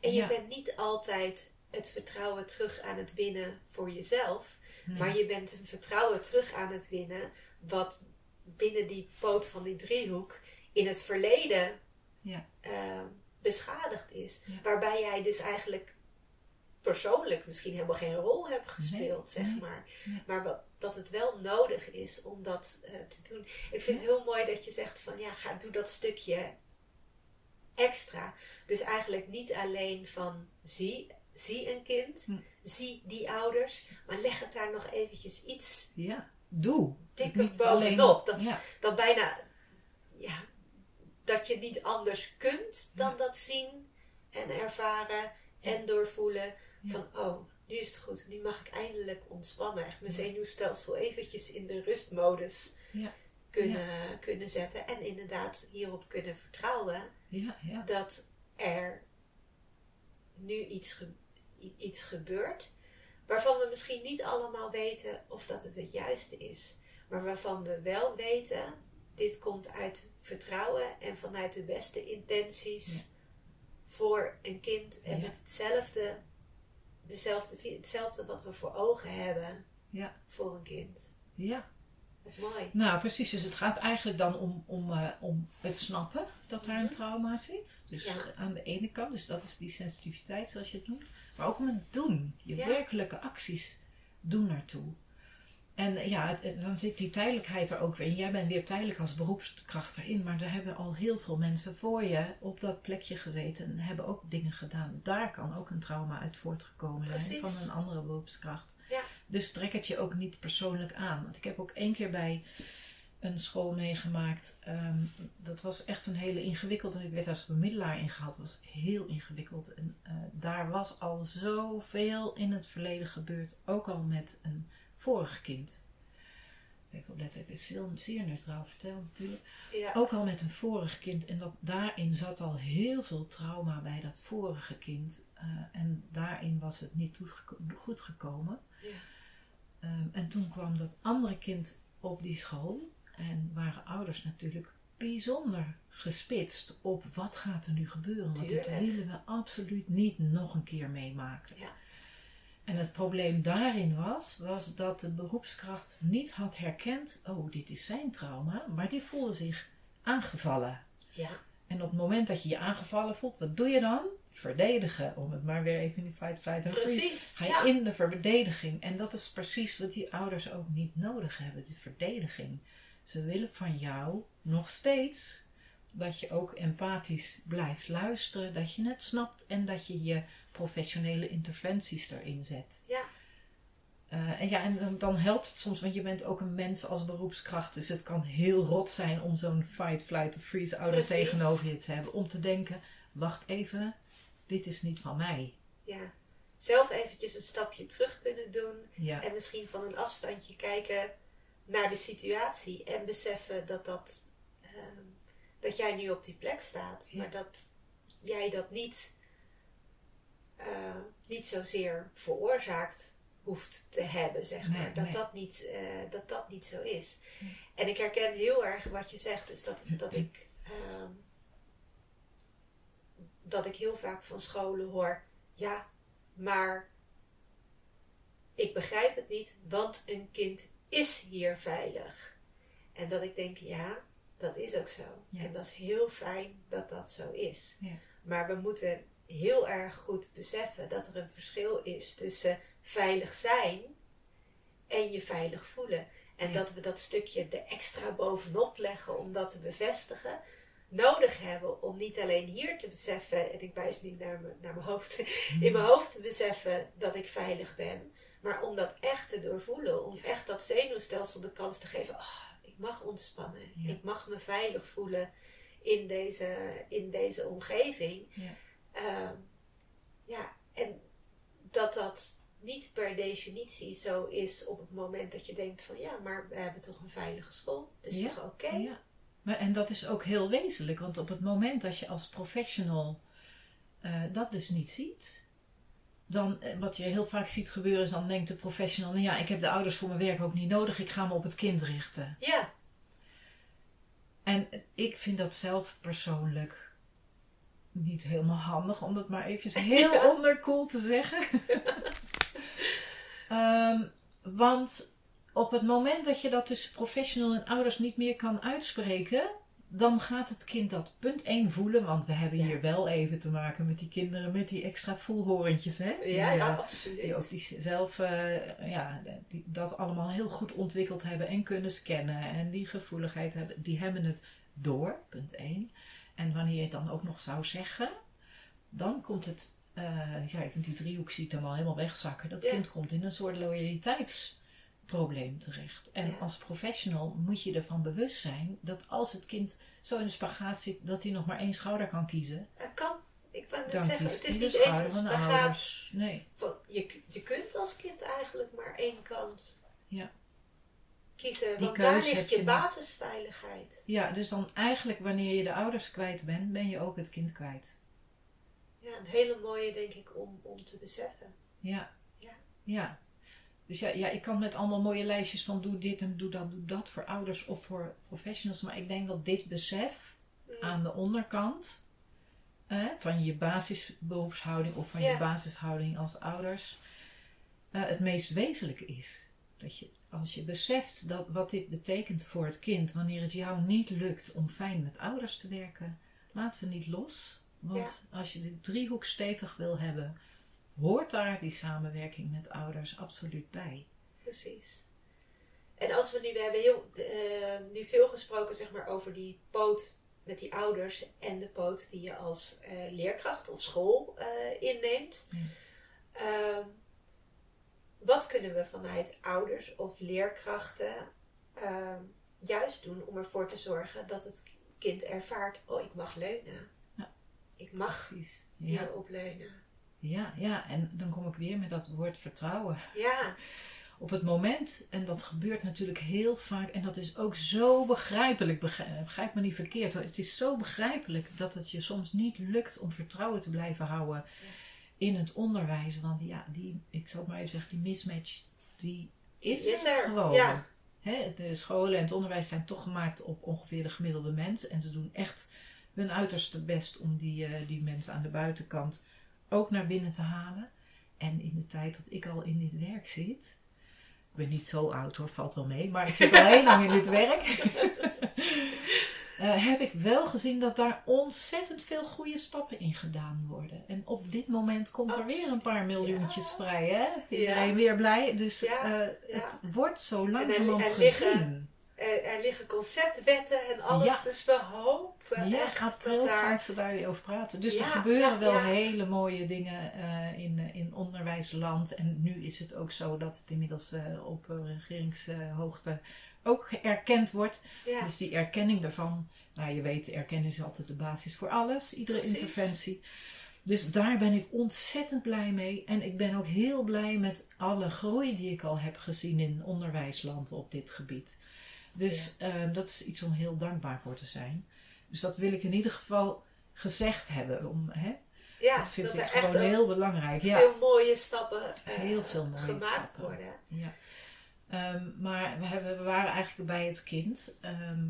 En je bent niet altijd het vertrouwen terug aan het winnen voor jezelf. Nee. Maar je bent een vertrouwen terug aan het winnen. Wat binnen die poot van die driehoek in het verleden Ja. eh, beschadigd is. Ja. Waarbij jij dus eigenlijk persoonlijk misschien helemaal geen rol hebt gespeeld, Nee, zeg maar. Maar wat, dat het wel nodig is om dat eh, te doen. Ik vind het heel mooi dat je zegt van ja, ga, doe dat stukje extra. Dus eigenlijk niet alleen van zie, zie een kind, Hm. Zie die ouders, maar leg het daar nog eventjes iets Ja. Doe. dikker Niet bovenop. Dat, ja. dat bijna, ja, dat je niet anders kunt dan Ja. dat zien en ervaren en doorvoelen. Van, oh, nu is het goed. Nu mag ik eindelijk ontspannen. Echt mijn zenuwstelsel eventjes in de rustmodus Ja. kunnen, kunnen zetten. En inderdaad hierop kunnen vertrouwen Ja, ja. dat er nu iets, ge- i- iets gebeurt. Waarvan we misschien niet allemaal weten of dat het het juiste is. Maar waarvan we wel weten, dit komt uit vertrouwen en vanuit de beste intenties Ja. voor een kind. En Ja. met hetzelfde, dezelfde, hetzelfde wat we voor ogen hebben Ja. voor een kind. ja. Mooi. Nou, precies. Dus het gaat eigenlijk dan om, om, eh, om het snappen dat daar een Mhm. trauma zit. Dus Ja. aan de ene kant, dus dat is die sensitiviteit zoals je het noemt. Maar ook om het doen. Je Ja. werkelijke acties doen naartoe. En eh, ja, dan zit die tijdelijkheid er ook weer in. Jij bent weer tijdelijk als beroepskracht erin. Maar er hebben al heel veel mensen voor je op dat plekje gezeten. En hebben ook dingen gedaan. Daar kan ook een trauma uit voortgekomen zijn van een andere beroepskracht. Ja. Dus trek het je ook niet persoonlijk aan. Want ik heb ook één keer bij een school meegemaakt. ehm, dat was echt een hele ingewikkelde. Ik werd als bemiddelaar ingehaald. Dat was heel ingewikkeld. En eh, daar was al zoveel in het verleden gebeurd. Ook al met een vorig kind. Even opletten, het is zeer, zeer neutraal verteld natuurlijk. Ja. Ook al met een vorig kind. En dat, daarin zat al heel veel trauma bij dat vorige kind. Eh, en daarin was het niet goed gekomen. Ja. Ehm, en toen kwam dat andere kind op die school. En waren ouders natuurlijk bijzonder gespitst op wat gaat er nu gebeuren. Want dit willen we absoluut niet nog een keer meemaken. Ja. En het probleem daarin was, was dat de beroepskracht niet had herkend, oh, dit is zijn trauma, maar die voelde zich aangevallen. ja. En op het moment dat je je aangevallen voelt, wat doe je dan? Verdedigen, om het maar weer even in die fight, flight en freeze. Precies. Ga je Ja. in de verdediging. En dat is precies wat die ouders ook niet nodig hebben, die verdediging. Ze willen van jou nog steeds dat je ook empathisch blijft luisteren, dat je het snapt en dat je je professionele interventies erin zet. Ja. Eh, en ja, en dan, helpt het soms, want je bent ook een mens als beroepskracht. Dus het kan heel rot zijn om zo'n fight, flight of freeze ouder tegenover je te hebben. Om te denken, wacht even, dit is niet van mij. Ja. Zelf eventjes een stapje terug kunnen doen. Ja, En misschien van een afstandje kijken naar de situatie. En beseffen dat, dat, ehm, dat jij nu op die plek staat. Ja. Maar dat jij dat niet, eh, niet zozeer veroorzaakt hoeft te hebben, zeg Nee, maar. Dat, nee. dat, niet, eh, dat dat niet zo is. Nee. En ik herken heel erg wat je zegt. Dus dat, dat ik... ehm, dat ik heel vaak van scholen hoor... Ja, maar ik begrijp het niet, want een kind is hier veilig. En dat ik denk, ja, dat is ook zo. Ja. En dat is heel fijn dat dat zo is. Ja. Maar we moeten heel erg goed beseffen dat er een verschil is tussen veilig zijn en je veilig voelen. En Ja. dat we dat stukje er extra bovenop leggen om dat te bevestigen, nodig hebben om niet alleen hier te beseffen, en ik wijs nu naar mijn, naar mijn hoofd, in mijn hoofd te beseffen dat ik veilig ben, maar om dat echt te doorvoelen, om echt dat zenuwstelsel de kans te geven, ah, ik mag ontspannen, Ja. ik mag me veilig voelen in deze, in deze omgeving. Ja. Ehm, ja, en dat dat niet per definitie zo is op het moment dat je denkt van ja, maar we hebben toch een veilige school. Het is Ja, toch oké? ja. Maar, en dat is ook heel wezenlijk, want op het moment dat je als professional eh, dat dus niet ziet, dan, eh, wat je heel vaak ziet gebeuren, is dan denkt de professional, nou ja, ik heb de ouders voor mijn werk ook niet nodig, ik ga me op het kind richten. Ja, En ik vind dat zelf persoonlijk niet helemaal handig, om dat maar eventjes heel Ja. ondercool te zeggen. Ehm, want op het moment dat je dat tussen professional en ouders niet meer kan uitspreken, dan gaat het kind dat punt 1 voelen. Want we hebben Ja. hier wel even te maken met die kinderen met die extra voelhorentjes. Hè? Die, ja, eh, absoluut. die ook die zelf eh, ja, die, dat allemaal heel goed ontwikkeld hebben en kunnen scannen. En die gevoeligheid hebben, die hebben het door, punt 1. En wanneer je het dan ook nog zou zeggen, dan komt het, eh, ja, die driehoek ziet dan al helemaal wegzakken. Dat Ja. kind komt in een soort loyaliteitsprobleem terecht. En Ja. als professional moet je ervan bewust zijn dat als het kind zo in de spagaat zit dat hij nog maar één schouder kan kiezen, Het kan. Ik wil net dan zeggen, het is niet eens een spagaat. Nee. Van, je, je kunt als kind eigenlijk maar één kant Ja. kiezen. Die want daar ligt je je basisveiligheid. Ja, dus dan eigenlijk wanneer je de ouders kwijt bent, ben je ook het kind kwijt. Ja, een hele mooie denk ik om, om te beseffen. Ja. Ja. Ja. Dus ja, ja, ik kan met allemaal mooie lijstjes van doe dit en doe dat, doe dat voor ouders of voor professionals. Maar ik denk dat dit besef Mm. aan de onderkant eh, van je basisberoepshouding of van je basishouding als ouders eh, het meest wezenlijke is. Dat je, als je beseft dat, wat dit betekent voor het kind, wanneer het jou niet lukt om fijn met ouders te werken, laten we niet los. Want als je de driehoek stevig wil hebben, hoort daar die samenwerking met ouders absoluut bij. Precies. En als we nu, we hebben heel, eh, nu veel gesproken zeg maar, over die poot met die ouders en de poot die je als eh, leerkracht of school eh, inneemt. Ja. Ehm, wat kunnen we vanuit ouders of leerkrachten ehm, juist doen om ervoor te zorgen dat het kind ervaart: oh, ik mag leunen. Ja. Ik mag Precies. Ja, hierop leunen. Ja, ja, en dan kom ik weer met dat woord vertrouwen. Ja, Op het moment, en dat gebeurt natuurlijk heel vaak, en dat is ook zo begrijpelijk, begrijp, me niet verkeerd hoor. Het is zo begrijpelijk dat het je soms niet lukt om vertrouwen te blijven houden in het onderwijs. Want ja, die, ik zal het maar even zeggen, die mismatch, die is, Is er, gewoon. ja. Hè, de scholen en het onderwijs zijn toch gemaakt op ongeveer de gemiddelde mens. En ze doen echt hun uiterste best om die, eh, die mensen aan de buitenkant ook naar binnen te halen. En in de tijd dat ik al in dit werk zit. Ik ben niet zo oud hoor, valt wel mee. Maar ik zit al heel lang in dit werk. eh, heb ik wel gezien dat daar ontzettend veel goede stappen in gedaan worden. En op dit moment komt er weer een paar miljoentjes Ja. vrij. Hè? Iedereen Ja. weer blij. Dus Ja, eh, het wordt zo er- langzamerhand er liggen- gezien. er, er liggen conceptwetten en alles. Dus we hopen Ja, echt, april dat daar- ze daar weer over praten. Dus er gebeuren ja, wel hele mooie dingen eh, in, eh, in onderwijsland. En nu is het ook zo dat het inmiddels eh, op regeringshoogte ook erkend wordt. Dus die erkenning daarvan, nou je weet, erkennen is altijd de basis voor alles, iedere Precies. interventie. Dus daar ben ik ontzettend blij mee. En ik ben ook heel blij met alle groei die ik al heb gezien in onderwijsland op dit gebied. Dus dat is iets om heel dankbaar voor te zijn. Dus dat wil ik in ieder geval gezegd hebben. Om, hè? ja, dat vind dat ik gewoon heel belangrijk. Ja. veel mooie stappen eh, Heel veel mooie gemaakt stappen. worden. Ja. Ehm, maar we, hebben, we waren eigenlijk bij het kind. Ehm,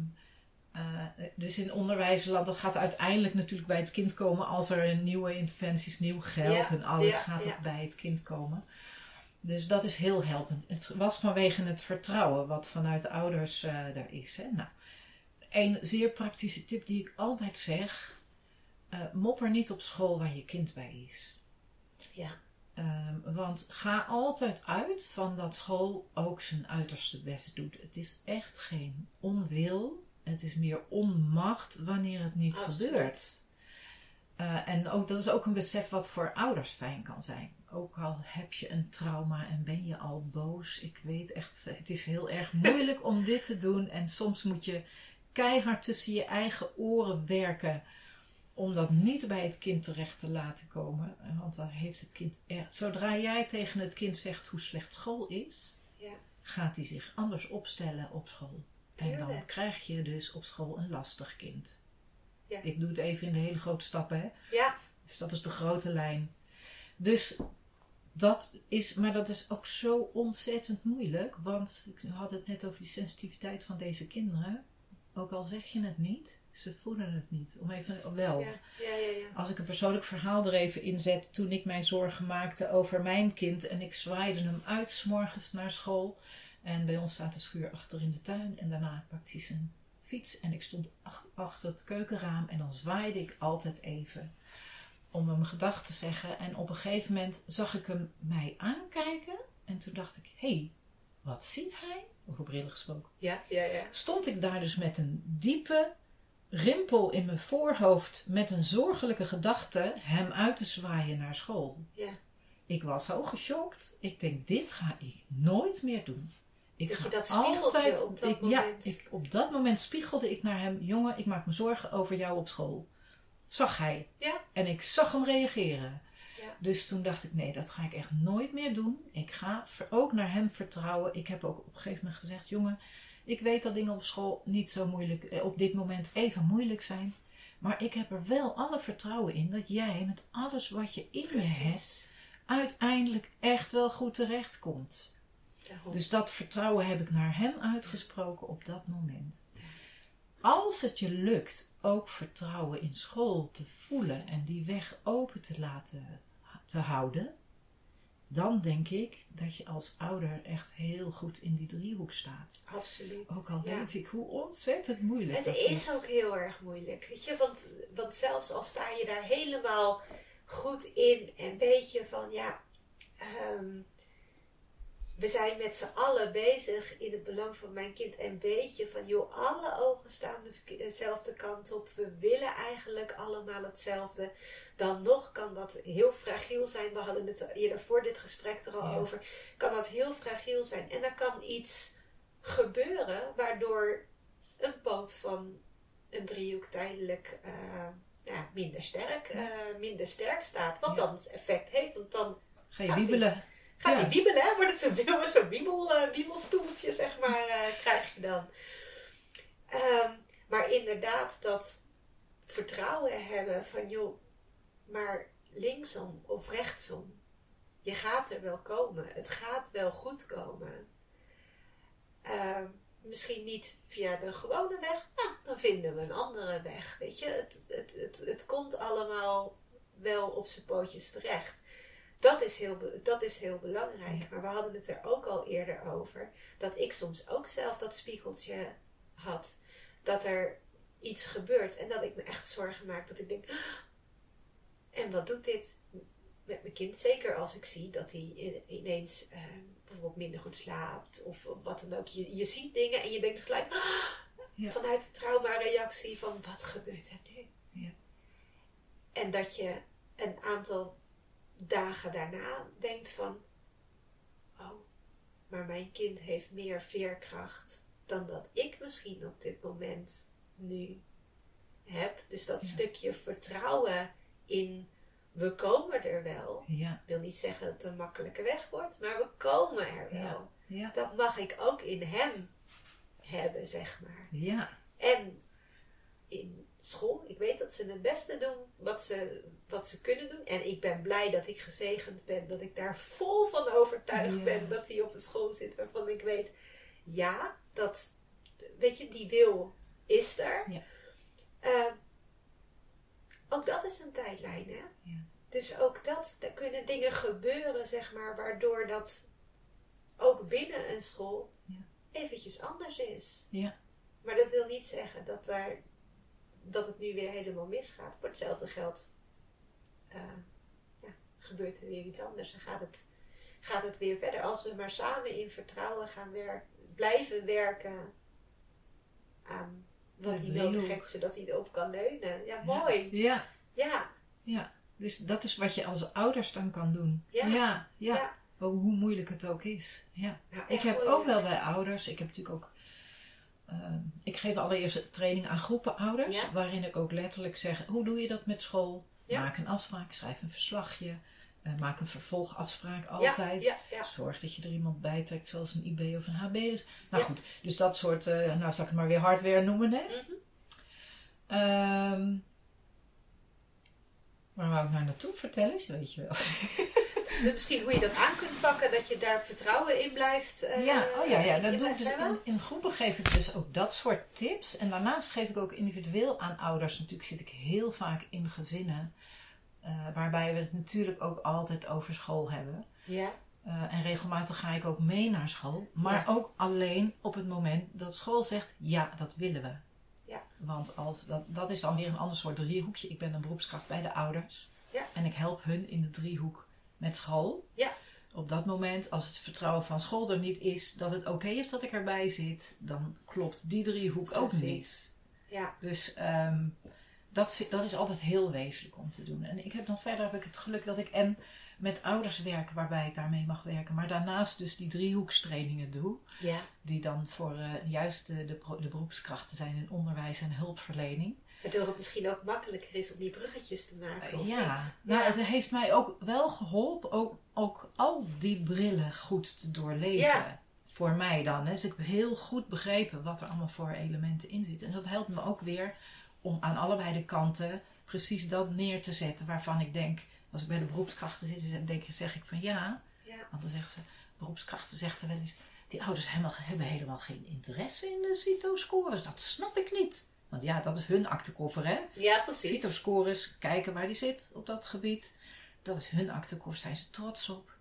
eh, dus in onderwijsland, dat gaat uiteindelijk natuurlijk bij het kind komen als er nieuwe interventies, nieuw geld Ja, en alles ja, gaat bij het kind komen. Dus dat is heel helpend. Het was vanwege het vertrouwen wat vanuit de ouders eh er is. Hè? Nou, een zeer praktische tip die ik altijd zeg: eh, mopper niet op school waar je kind bij is. Ja, Ehm, want ga altijd uit van dat school ook zijn uiterste best doet. Het is echt geen onwil. Het is meer onmacht wanneer het niet Absoluut. gebeurt. Eh, en ook, dat is ook een besef wat voor ouders fijn kan zijn. Ook al heb je een trauma en ben je al boos. Ik weet echt, het is heel erg moeilijk om dit te doen. En soms moet je keihard tussen je eigen oren werken om dat niet bij het kind terecht te laten komen. Eh, Want dan heeft het kind zodra jij tegen het kind zegt hoe slecht school is, ja, gaat hij zich anders opstellen op school. En dan krijg je dus op school een lastig kind. Ja. Ik doe het even in de hele grote stappen, hè? ja, Dus dat is de grote lijn. Dus dat is, maar dat is ook zo ontzettend moeilijk, want ik had het net over die sensitiviteit van deze kinderen. Ook al zeg je het niet, ze voelen het niet. Om even, wel. ja, ja, ja. Als ik een persoonlijk verhaal er even in zet, toen ik mij zorgen maakte over mijn kind en ik zwaaide hem uit 's morgens naar school. En bij ons staat de schuur achter in de tuin en daarna pakte hij zijn fiets en ik stond ach- achter het keukenraam en dan zwaaide ik altijd even om hem gedag te zeggen. En op een gegeven moment zag ik hem mij aankijken en toen dacht ik, hé, hey, wat ziet hij? Over brillen gesproken ja, ja, ja. stond ik daar dus met een diepe rimpel in mijn voorhoofd met een zorgelijke gedachte hem uit te zwaaien naar school. ja. Ik was zo geschokt. Ik denk, dit ga ik nooit meer doen. Ik Dat ga je dat altijd op dat ik, moment. Ja, ik, op dat moment spiegelde ik naar hem. Jongen, ik maak me zorgen over jou op school. Zag hij. Ja. En ik zag hem reageren. Dus toen dacht ik, nee, dat ga ik echt nooit meer doen. Ik ga ook naar hem vertrouwen. Ik heb ook op een gegeven moment gezegd, jongen, ik weet dat dingen op school niet zo moeilijk, eh, op dit moment even moeilijk zijn. Maar ik heb er wel alle vertrouwen in dat jij met alles wat je in je hebt, uiteindelijk echt wel goed terechtkomt. Daarom. Dus dat vertrouwen heb ik naar hem uitgesproken op dat moment. Als het je lukt ook vertrouwen in school te voelen en die weg open te laten te houden, dan denk ik dat je als ouder echt heel goed in die driehoek staat. Absoluut. Ook al Ja. weet ik hoe ontzettend moeilijk Het dat is ook heel erg moeilijk, weet je, want, want zelfs al sta je daar helemaal goed in en weet je van ja, ehm, we zijn met z'n allen bezig in het belang van mijn kind en weet je van joh, alle ogen staan dezelfde kant op, we willen eigenlijk allemaal hetzelfde. Dan nog kan dat heel fragiel zijn, we hadden het eerder voor dit gesprek er al Ja. over, kan dat heel fragiel zijn en er kan iets gebeuren waardoor een poot van een driehoek tijdelijk eh, ja, minder, sterk, eh, minder sterk staat. Wat Ja. dan effect heeft, want dan Ga je wiebelen. Gaat die wiebelen, hè? wordt het zo'n wiebel, zo'n wiebel, eh, wiebelstoeltje, zeg maar, eh, krijg je dan. Ehm, maar inderdaad, dat vertrouwen hebben van, joh, maar linksom of rechtsom, je gaat er wel komen. Het gaat wel goed komen. Ehm, misschien niet via de gewone weg, nou, dan vinden we een andere weg. Weet je, het, het, het, het komt allemaal wel op zijn pootjes terecht. Dat is, heel, dat is heel belangrijk. Maar we hadden het er ook al eerder over. Dat ik soms ook zelf dat spiegeltje had. Dat er iets gebeurt. En dat ik me echt zorgen maak. Dat ik denk. "Ah, En wat doet dit met mijn kind? Zeker als ik zie dat hij ineens eh, bijvoorbeeld minder goed slaapt. Of wat dan ook. Je, je ziet dingen en je denkt gelijk. "Ah, Ja. vanuit de traumareactie van wat gebeurt er nu? Ja. En dat je een aantal dagen daarna denkt van, oh, maar mijn kind heeft meer veerkracht dan dat ik misschien op dit moment nu heb. Dus dat Ja. stukje vertrouwen in we komen er wel. Ja, wil niet zeggen dat het een makkelijke weg wordt, maar we komen er wel. Ja, Dat mag ik ook in hem hebben, zeg maar. ja, En in school, ik weet dat ze het beste doen wat ze, wat ze kunnen doen. En ik ben blij dat ik gezegend ben, dat ik daar vol van overtuigd Ja. ben dat hij op een school zit waarvan ik weet, ja, dat, weet je, die wil is er. Ja. Eh, ook dat is een tijdlijn, hè? Ja. Dus ook dat, er kunnen dingen gebeuren, zeg maar, waardoor dat ook binnen een school eventjes anders is. ja, Maar dat wil niet zeggen dat, daar, dat het nu weer helemaal misgaat. Voor hetzelfde geld eh, ja, gebeurt er weer iets anders en gaat het, gaat het weer verder. Als we maar samen in vertrouwen gaan werken, blijven werken aan wat hij nodig heeft, zodat hij erop kan leunen. Ja, mooi. Ja, Ja, ja. Dus dat is wat je als ouders dan kan doen. Ja. ja. ja. Ja. Hoe moeilijk het ook is. Ja. Nou, Ik heb ook wel bij ouders, ik heb natuurlijk ook. Ehm, ik geef allereerst training aan groepen ouders, Ja. waarin ik ook letterlijk zeg: hoe doe je dat met school? Ja. Maak een afspraak, schrijf een verslagje, eh, maak een vervolgafspraak altijd. Ja, ja, ja. Zorg dat je er iemand bij trekt, zoals een IB of een HB. Dus, nou goed, dus dat soort, eh, nou zal ik het maar weer hardware noemen. Hè? Ehm, waar wou ik nou naartoe? Vertel eens, weet je wel. Misschien hoe je dat aan kunt pakken, dat je daar vertrouwen in blijft. eh, Ja, oh ja, ja in dat doe ik dus in, in groepen geef ik dus ook dat soort tips. En daarnaast geef ik ook individueel aan ouders. Natuurlijk zit ik heel vaak in gezinnen. eh, waarbij we het natuurlijk ook altijd over school hebben. Ja, Eh, en regelmatig ga ik ook mee naar school. Maar Ja. ook alleen op het moment dat school zegt, ja, dat willen we. Ja. Want als, dat, dat is dan weer een ander soort driehoekje. Ik ben een beroepskracht bij de ouders. Ja. En ik help hun in de driehoek met school. Ja. Op dat moment, als het vertrouwen van school er niet is, dat het oké is dat ik erbij zit, dan klopt die driehoek ook Precies. niet. ja, Dus ehm, dat, dat is altijd heel wezenlijk om te doen. En ik heb dan verder heb ik het geluk dat ik en met ouders werk waarbij ik daarmee mag werken, maar daarnaast dus die driehoekstrainingen doe, ja. die dan voor eh, juist de, de, de beroepskrachten zijn in onderwijs en hulpverlening. Waardoor het misschien ook makkelijker is om die bruggetjes te maken. ja, niet? nou, ja. het heeft mij ook wel geholpen ook, ook al die brillen goed te doorleven. Ja. Voor mij dan. Hè. Dus ik heb heel goed begrepen wat er allemaal voor elementen in zitten. En dat helpt me ook weer om aan allebei de kanten precies dat neer te zetten waarvan ik denk, als ik bij de beroepskrachten zit, dan denk, zeg ik van ja. ja. Want dan zegt ze, beroepskrachten zegt er wel eens, die ouders helemaal, hebben helemaal geen interesse in de CITO-scores. Dat snap ik niet. Want ja, dat is hun aktekoffer, hè? ja, precies. CITO-scores, kijken waar die zit op dat gebied. Dat is hun aktekoffer, zijn ze trots op.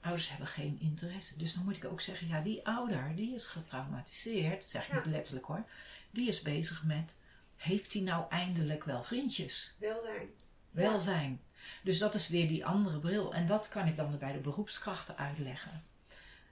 Ouders hebben geen interesse. Dus dan moet ik ook zeggen, ja, die ouder, die is getraumatiseerd. Zeg ik Ja. niet letterlijk hoor. Die is bezig met, heeft hij nou eindelijk wel vriendjes? Welzijn. welzijn. Dus dat is weer die andere bril. En dat kan ik dan bij de beroepskrachten uitleggen.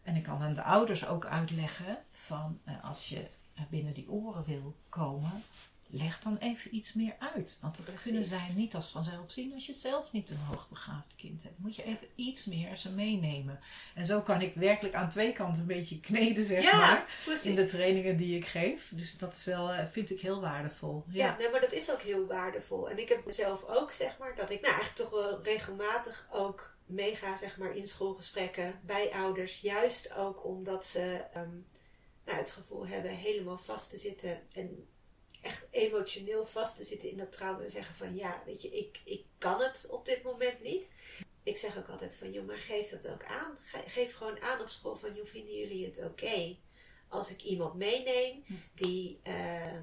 En ik kan aan de ouders ook uitleggen van eh, als je binnen die oren wil komen, leg dan even iets meer uit. Want dat Precies. kunnen zij niet als vanzelf zien als je zelf niet een hoogbegaafd kind hebt. Moet je even iets meer ze meenemen. En zo kan ik werkelijk aan twee kanten een beetje kneden, zeg Ja, maar. precies. In de trainingen die ik geef. Dus dat is wel, eh, vind ik heel waardevol. Ja, Ja. nee, maar dat is ook heel waardevol. En ik heb mezelf ook, zeg maar, dat ik nou eigenlijk toch wel regelmatig ook meega, zeg maar, in schoolgesprekken bij ouders. Juist ook omdat ze ehm, nou, het gevoel hebben helemaal vast te zitten en echt emotioneel vast te zitten in dat trauma. En zeggen van, ja, weet je, ik, ik kan het op dit moment niet. Ik zeg ook altijd van, joh, maar geef dat ook aan. Ge- Geef gewoon aan op school van, joh, vinden jullie het oké? Als ik iemand meeneem die... eh,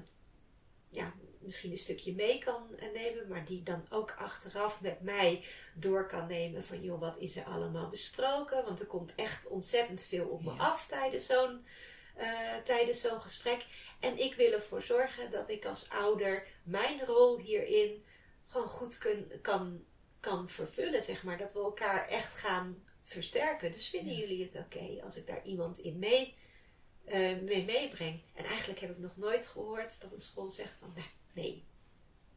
ja, misschien een stukje mee kan nemen, maar die dan ook achteraf met mij door kan nemen van joh, wat is er allemaal besproken? Want er komt echt ontzettend veel op me Ja. af tijdens zo'n eh, tijdens zo'n gesprek. En ik wil ervoor zorgen dat ik als ouder mijn rol hierin gewoon goed kun, kan, kan vervullen, zeg maar. Dat we elkaar echt gaan versterken. Dus vinden Ja. jullie het oké als ik daar iemand in mee eh, mee meebreng. En eigenlijk heb ik nog nooit gehoord dat een school zegt van nee, nee.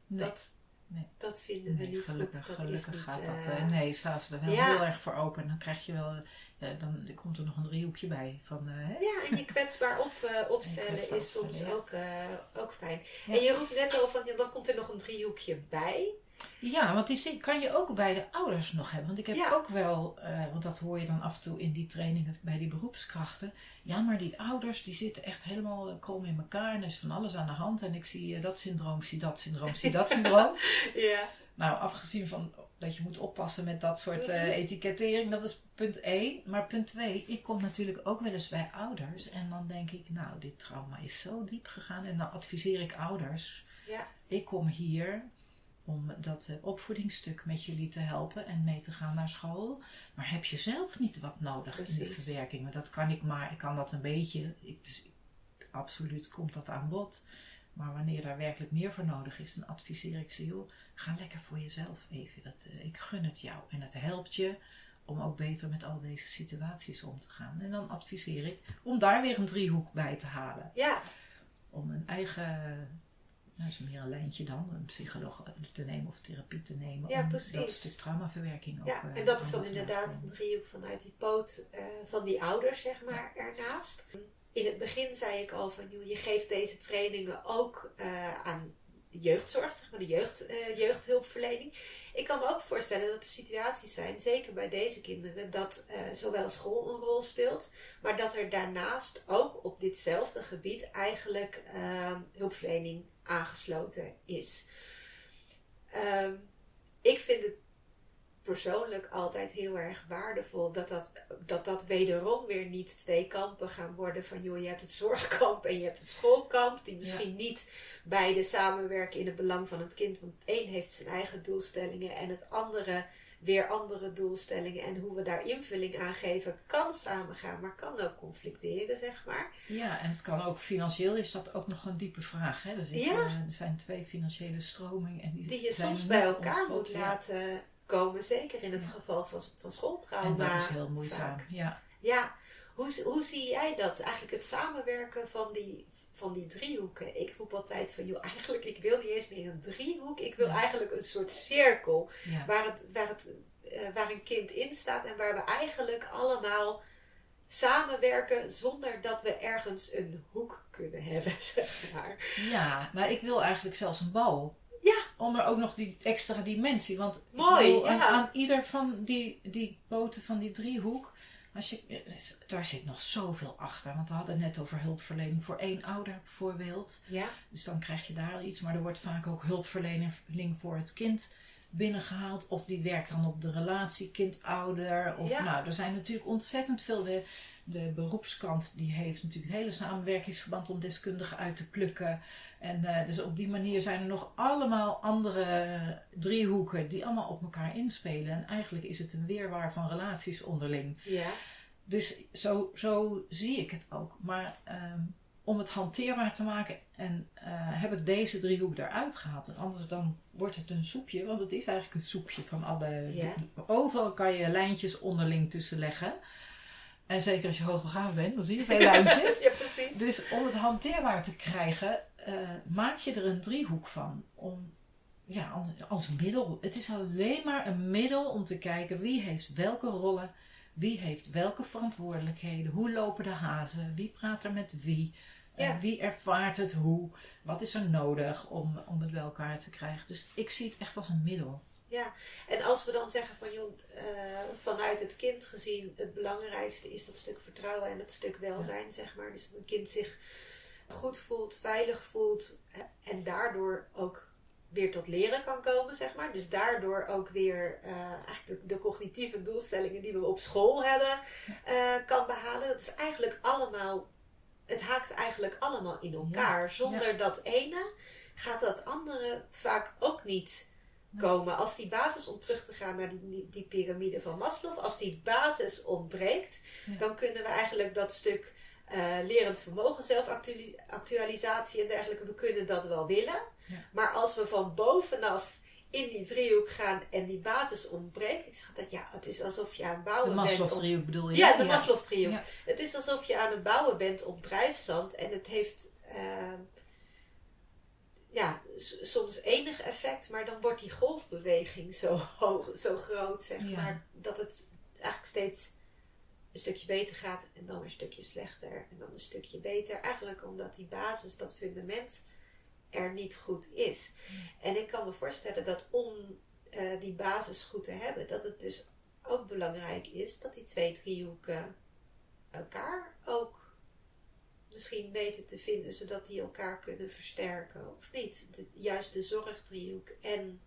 Nee. Dat, Nee. dat vinden we Nee, niet gelukkig, goed. Dat gelukkig is niet, gaat dat. eh, nee, staan ze er wel ja. heel erg voor open. Dan krijg je wel, eh, dan komt er nog een driehoekje bij. Van, eh? Ja, en je kwetsbaar op, eh, opstellen kwetsbaar is soms ja. ook, ook fijn. Ja. En je roept net al van, ja, dan komt er nog een driehoekje bij. Ja, want die kan je ook bij de ouders nog hebben. Want ik heb Ja. ook wel, want dat hoor je dan af en toe in die trainingen bij die beroepskrachten. Ja, maar die ouders die zitten echt helemaal krom in elkaar en er is van alles aan de hand. En ik zie dat syndroom, zie dat syndroom, zie dat syndroom. Ja. Nou, afgezien van dat je moet oppassen met dat soort Mhm. etikettering, dat is punt 1. Maar punt 2, ik kom natuurlijk ook wel eens bij ouders en dan denk ik, nou, dit trauma is zo diep gegaan. En dan adviseer ik ouders, Ja. ik kom hier om dat eh, opvoedingsstuk met jullie te helpen en mee te gaan naar school. Maar heb je zelf niet wat nodig in de Precies. verwerking? Want dat kan ik maar, ik kan dat een beetje. Ik, dus absoluut komt dat aan bod. Maar wanneer daar werkelijk meer voor nodig is, dan adviseer ik ze, joh, ga lekker voor jezelf even. Dat, eh, ik gun het jou. En het helpt je om ook beter met al deze situaties om te gaan. En dan adviseer ik om daar weer een driehoek bij te halen. Ja, Om een eigen, nou, is meer een lijntje dan, een psycholoog te nemen of therapie te nemen. Ja, om precies. dat stuk traumaverwerking ook ja. eh, en dat aan is dan inderdaad een driehoek vanuit die poot eh, van die ouders, zeg maar, ernaast. In het begin zei ik al van, joh, je geeft deze trainingen ook eh, aan de jeugdzorg, zeg maar, de jeugd, eh, jeugdhulpverlening. Ik kan me ook voorstellen dat er situaties zijn, zeker bij deze kinderen, dat eh, zowel school een rol speelt, maar dat er daarnaast ook op ditzelfde gebied eigenlijk ehm, hulpverlening aangesloten is. Ehm, ik vind het persoonlijk altijd heel erg waardevol dat dat, dat dat wederom weer niet twee kampen gaan worden van joh, je hebt het zorgkamp en je hebt het schoolkamp, die misschien niet beide samenwerken in het belang van het kind, want het een heeft zijn eigen doelstellingen en het andere weer andere doelstellingen en hoe we daar invulling aan geven kan samengaan, maar kan ook conflicteren, zeg maar. Ja, en het kan ook financieel, is dat ook nog een diepe vraag. Hè? Er, zitten, Ja. er zijn twee financiële stromingen. En die, Die je soms bij elkaar moet Ja. laten komen, zeker in het Ja. geval van, van schooltrauma. En dat is heel moeizaam. vaak. Ja. Ja, hoe, hoe zie jij dat? Eigenlijk het samenwerken van die, van die driehoeken. Ik roep altijd van, joh, eigenlijk, ik wil niet eens meer een driehoek. Ik wil Ja. eigenlijk een soort cirkel Ja. waar, het, waar, het, eh, waar een kind in staat en waar we eigenlijk allemaal samenwerken zonder dat we ergens een hoek kunnen hebben, zeg maar. ja, nou ik wil eigenlijk zelfs een bal. Ja. Om er ook nog die extra dimensie. Want Mooi, bedoel, aan, ja. aan ieder van die, die poten van die driehoek. Als je, eh, daar zit nog zoveel achter. Want we hadden net over hulpverlening voor één ouder bijvoorbeeld. Ja, Dus dan krijg je daar iets. Maar er wordt vaak ook hulpverlening voor het kind binnengehaald. Of die werkt dan op de relatie kind-ouder. Of Ja. nou, er zijn natuurlijk ontzettend veel. De, beroepskant die heeft natuurlijk het hele samenwerkingsverband om deskundigen uit te plukken. En eh, dus op die manier zijn er nog allemaal andere driehoeken die allemaal op elkaar inspelen. En eigenlijk is het een weerwaar van relaties onderling. ja, Dus zo, zo zie ik het ook. Maar ehm, om het hanteerbaar te maken en, eh, heb ik deze driehoek eruit gehaald. En anders dan wordt het een soepje, want het is eigenlijk een soepje van alle... Ja. Overal kan je lijntjes onderling tussen leggen. En zeker als je hoogbegaafd bent, dan zie je veel lijntjes. ja, precies. Dus om het hanteerbaar te krijgen, eh, maak je er een driehoek van. Om, ja, als- middel. Het is alleen maar een middel om te kijken wie heeft welke rollen, wie heeft welke verantwoordelijkheden, hoe lopen de hazen, wie praat er met wie, Ja. wie ervaart het hoe, wat is er nodig om, om het bij elkaar te krijgen. Dus ik zie het echt als een middel. Ja, en als we dan zeggen van joh, eh, vanuit het kind gezien, het belangrijkste is dat stuk vertrouwen en dat stuk welzijn, zeg maar. Dus dat een kind zich goed voelt, veilig voelt en daardoor ook weer tot leren kan komen, zeg maar. Dus daardoor ook weer eh, eigenlijk de, de cognitieve doelstellingen die we op school hebben, eh, kan behalen. Dat is eigenlijk allemaal, het haakt eigenlijk allemaal in elkaar. Zonder dat ene gaat dat andere vaak ook niet komen. Als die basis, om terug te gaan naar die, die, piramide van Maslow, als die basis ontbreekt, Ja. dan kunnen we eigenlijk dat stuk eh, lerend vermogen, zelfactualisatie en dergelijke, we kunnen dat wel willen. Ja. Maar als we van bovenaf in die driehoek gaan en die basis ontbreekt. Ik zeg dat ja, het is alsof je aan het bouwen De bent. op- Maslow-driehoek bedoel je? Ja, de. Ja. Het is alsof je aan het bouwen bent op drijfzand en het heeft eh, ja, soms enig effect, maar dan wordt die golfbeweging zo hoog, zo groot, zeg Ja. maar, dat het eigenlijk steeds een stukje beter gaat en dan een stukje slechter en dan een stukje beter. Eigenlijk omdat die basis, dat fundament er niet goed is. En ik kan me voorstellen dat om eh, die basis goed te hebben, dat het dus ook belangrijk is dat die twee driehoeken elkaar ook misschien weten te vinden, zodat die elkaar kunnen versterken. Of niet? De, juist de zorgdriehoek en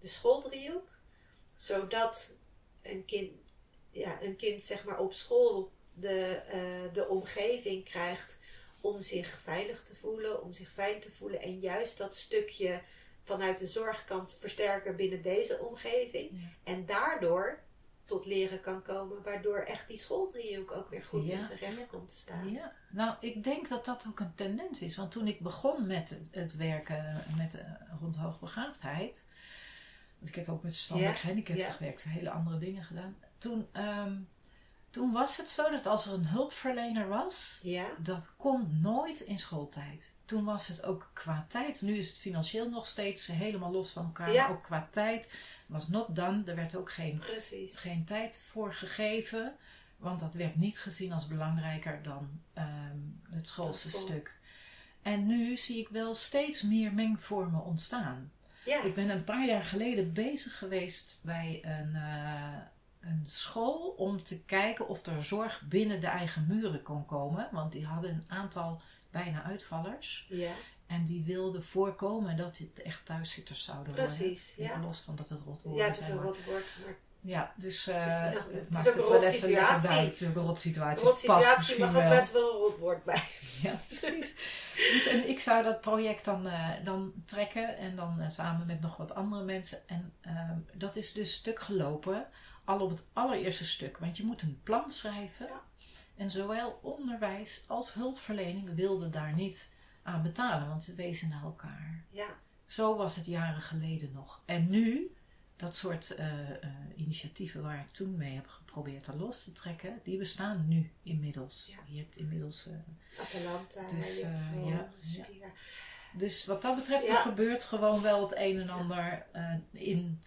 de schooldriehoek. Zodat een kind, ja, een kind zeg maar op school de, eh, de omgeving krijgt om zich veilig te voelen, om zich fijn te voelen. En juist dat stukje vanuit de zorg kan versterken binnen deze omgeving. Ja. En daardoor tot leren kan komen, waardoor echt die schooldriehoek ook weer goed Ja, in zijn recht ja. komt te staan. Ja, nou, ik denk dat dat ook een tendens is. Want toen ik begon met het, werken met, eh, rond hoogbegaafdheid. Want ik heb ook met verstandelijk Ja, gehandicapten gewerkt, hele andere dingen gedaan. Toen, ehm, toen was het zo dat als er een hulpverlener was, Ja, dat kon nooit in schooltijd. Toen was het ook qua tijd. Nu is het financieel nog steeds helemaal los van elkaar. Ja. Maar ook qua tijd was not done. Er werd ook geen precies. geen tijd voor gegeven. Want dat werd niet gezien als belangrijker dan ehm, het schoolse stuk. En nu zie ik wel steeds meer mengvormen ontstaan. Ja, Ik ben een paar jaar geleden bezig geweest bij een, eh, een school om te kijken of er zorg binnen de eigen muren kon komen. Want die hadden een aantal bijna uitvallers. ja, En die wilden voorkomen dat het echt thuiszitters zouden worden. precies. Ja, los van dat het rot ja het is een rot woord, maar ja, dus Het is- eh het, maakt het wel even lekker duidelijk. Het is een rot de situatie. rot situatie mag ook best wel een rot woord bij. Ja, precies. Dus en ik zou dat project dan, eh, dan trekken en dan eh, samen met nog wat andere mensen. En ehm, dat is dus stuk gelopen, al op het allereerste stuk. Want je moet een plan schrijven. Ja. En zowel onderwijs als hulpverlening wilden daar niet aan betalen, want ze wezen naar elkaar. Ja, Zo was het jaren geleden nog. En nu, dat soort eh, eh, initiatieven waar ik toen mee heb geprobeerd er los te trekken, die bestaan nu inmiddels. Ja. Je hebt inmiddels. eh, Atalanta, Dus, je hebt gewoon ja, Spira. dus wat dat betreft, er gebeurt gewoon wel het een en ander in.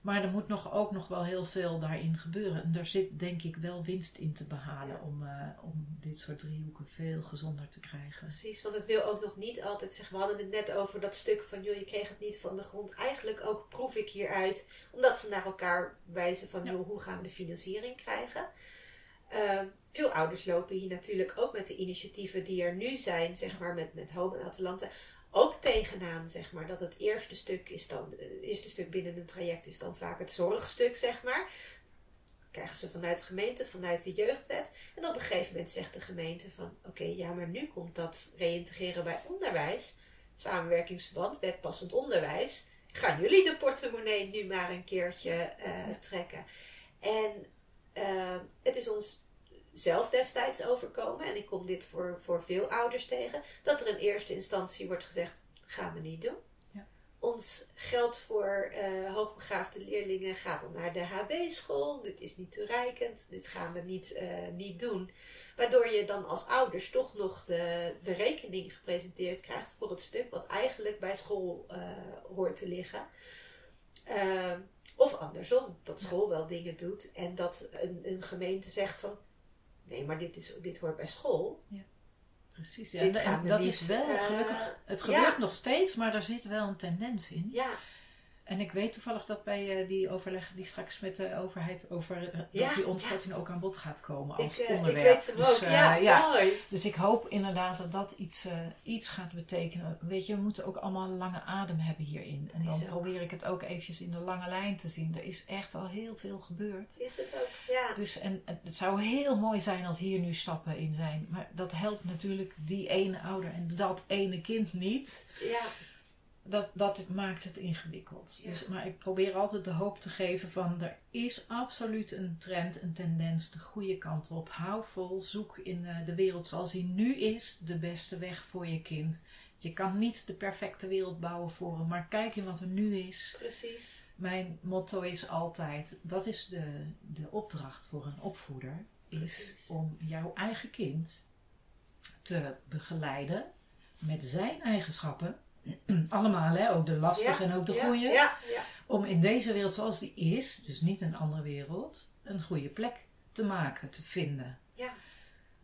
Maar er moet nog, ook nog wel heel veel daarin gebeuren. En daar zit denk ik wel winst in te behalen Ja. om, eh, om dit soort driehoeken veel gezonder te krijgen. Precies, want het wil ook nog niet altijd zeggen. We hadden het net over dat stuk van, joh, je kreeg het niet van de grond. Eigenlijk ook proef ik hieruit, omdat ze naar elkaar wijzen van, Ja. joh, hoe gaan we de financiering krijgen? Eh, veel ouders lopen hier natuurlijk ook met de initiatieven die er nu zijn, zeg maar, met, met Home en Atalanta, ook tegenaan, zeg maar. Dat het eerste stuk is dan, het eerste stuk binnen een traject is dan vaak het zorgstuk, zeg maar. Krijgen ze vanuit de gemeente, vanuit de jeugdwet. En op een gegeven moment zegt de gemeente van... Oké, ja, maar nu komt dat reïntegreren bij onderwijs. Samenwerkingsverband, wet passend onderwijs. Gaan jullie de portemonnee nu maar een keertje eh, trekken? En eh, het is ons zelf destijds overkomen. En ik kom dit voor, voor veel ouders tegen. Dat er in eerste instantie wordt gezegd... Gaan we niet doen. Ja. Ons geld voor eh, hoogbegaafde leerlingen gaat dan naar de HB-school. Dit is niet toereikend. Dit gaan we niet, eh, niet doen. Waardoor je dan als ouders toch nog de, de rekening gepresenteerd krijgt voor het stuk wat eigenlijk bij school eh, hoort te liggen. Of andersom, dat school wel dingen doet en dat een, een gemeente zegt van nee, maar dit, is, dit hoort bij school. Precies, ja. Dit En gaat dat is wel eh, gelukkig. Het ja. gebeurt nog steeds, maar er zit wel een tendens in. Ja, En ik weet toevallig dat bij eh, die overleggen die straks met de overheid over eh, Ja, dat die ontschatting ook aan bod gaat komen ik, als eh, ik onderwerp. weet dus, ook. ja, ja. mooi. dus ik hoop inderdaad dat dat iets, iets gaat betekenen. Weet je, we moeten ook allemaal een lange adem hebben hierin. En dan probeer ik het ook eventjes in de lange lijn te zien. Er is echt al heel veel gebeurd. Is het ook? Ja. Dus en het zou heel mooi zijn als hier nu stappen in zijn. Maar dat helpt natuurlijk die ene ouder en dat ene kind niet. ja. Dat, dat maakt het ingewikkeld. Dus, maar ik probeer altijd de hoop te geven van er is absoluut een trend, een tendens de goede kant op. Hou vol, zoek in eh, de wereld zoals die nu is de beste weg voor je kind. Je kan niet de perfecte wereld bouwen voor hem, maar kijk in wat er nu is. Precies. Mijn motto is altijd, dat is de, de opdracht voor een opvoeder, is Precies. om jouw eigen kind te begeleiden met zijn eigenschappen. Allemaal, hè? ook de lastige en ook de goede. Ja, ja. Om in deze wereld zoals die is, dus niet een andere wereld, een goede plek te maken, te vinden. ja.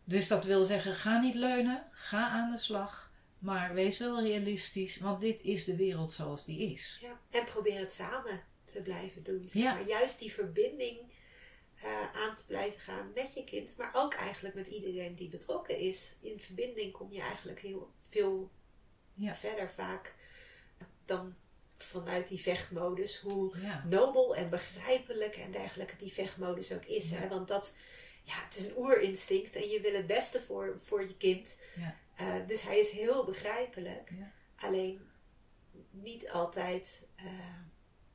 Dus dat wil zeggen, ga niet leunen, ga aan de slag. Maar wees wel realistisch, want dit is de wereld zoals die is. Ja, en probeer het samen te blijven doen. Zeg Ja. maar. Juist die verbinding eh, aan te blijven gaan met je kind, maar ook eigenlijk met iedereen die betrokken is. In verbinding kom je eigenlijk heel veel Ja. verder vaak dan vanuit die vechtmodus. Hoe Ja. nobel en begrijpelijk en dergelijke die vechtmodus ook is. Hè? Want dat, ja, het is een oerinstinct en je wil het beste voor, voor je kind. Ja. Eh, dus hij is heel begrijpelijk. Alleen niet altijd eh,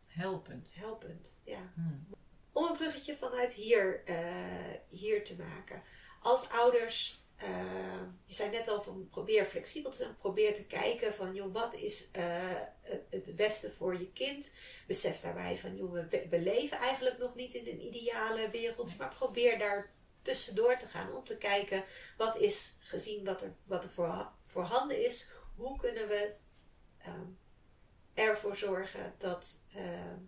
Helpend. helpend. Ja. Hmm. Om een bruggetje vanuit hier, eh, hier te maken. Als ouders, eh, je zei net al van probeer flexibel te zijn. Probeer te kijken van joh, wat is eh, het, beste voor je kind. Besef daarbij van joh, we, we leven eigenlijk nog niet in een ideale wereld. Maar probeer daar tussendoor te gaan om te kijken wat is gezien wat er, wat er voor, voorhanden is. Hoe kunnen we ehm, ervoor zorgen dat ehm,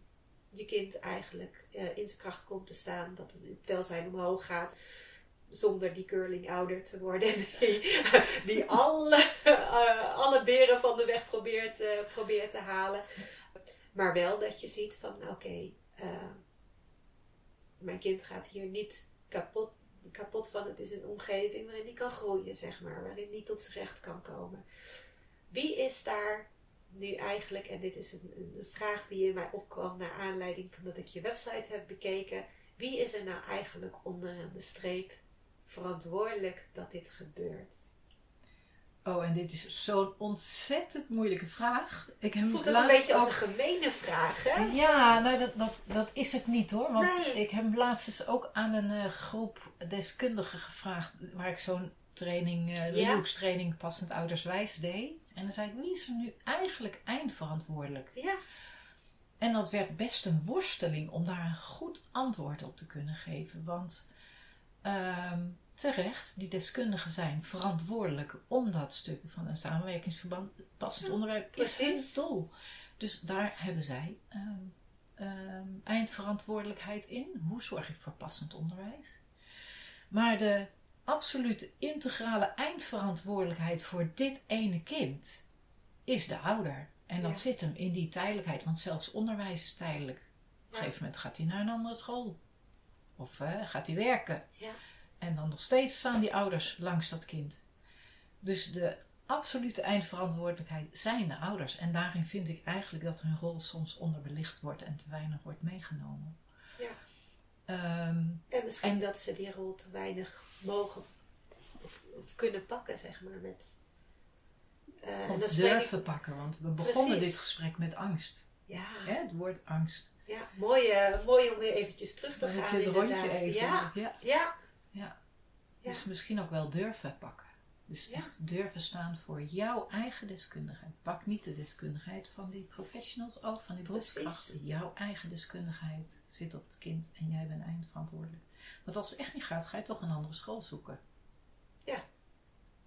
je kind eigenlijk eh, in zijn kracht komt te staan. Dat het, het welzijn omhoog gaat. Zonder die curling ouder te worden. Die, alle, eh, alle beren van de weg probeert, eh, probeert te halen. Maar wel dat je ziet van oké. eh, mijn kind gaat hier niet kapot, kapot van. Het is een omgeving waarin die kan groeien, zeg maar. Waarin die tot zijn recht kan komen. Wie is daar nu eigenlijk, en dit is een, een vraag die in mij opkwam naar aanleiding van dat ik je website heb bekeken. Wie is er nou eigenlijk onderaan de streep verantwoordelijk dat dit gebeurt? Oh, en dit is zo'n ontzettend moeilijke vraag. Ik heb Voelt het een laatst beetje als ook... een gemene vraag, hè? Ja, nou dat, dat, dat is het niet hoor. Want Nee. ik heb laatst eens ook aan een eh, groep deskundigen gevraagd... waar ik zo'n training, de Ja. Training passend ouderswijs deed. En dan zei ik, wie is er nu eigenlijk eindverantwoordelijk? Ja, En dat werd best een worsteling om daar een goed antwoord op te kunnen geven. Want ehm, terecht, die deskundigen zijn verantwoordelijk om dat stuk van een samenwerkingsverband, passend Ja, onderwijs, is hun precies. doel. Dus daar hebben zij ehm, ehm, eindverantwoordelijkheid in. Hoe zorg ik voor passend onderwijs? Maar de absolute integrale eindverantwoordelijkheid voor dit ene kind is de ouder. En dat Ja. zit hem in die tijdelijkheid, want zelfs onderwijs is tijdelijk. Op een gegeven moment gaat hij naar een andere school. Of eh, gaat hij werken. ja, En dan nog steeds staan die ouders langs dat kind. Dus de absolute eindverantwoordelijkheid zijn de ouders. En daarin vind ik eigenlijk dat hun rol soms onderbelicht wordt en te weinig wordt meegenomen. ja. Ehm, En misschien En- dat ze die rol te weinig mogen of, of kunnen pakken, zeg maar. Met, eh, of ik- durven pakken, want we begonnen Precies. dit gesprek met angst. Ja, Hè? Het woord angst. Ja mooi, eh, mooi om weer eventjes terug te gaan. je het rondje even. Ja, ja. ja. Dus misschien ook wel durven pakken. Dus echt durven staan voor jouw eigen deskundigheid. Pak niet de deskundigheid van die professionals, ook van die beroepskrachten. Jouw eigen deskundigheid zit op het kind en jij bent eindverantwoordelijk. Want als het echt niet gaat, ga je toch een andere school zoeken. Ja.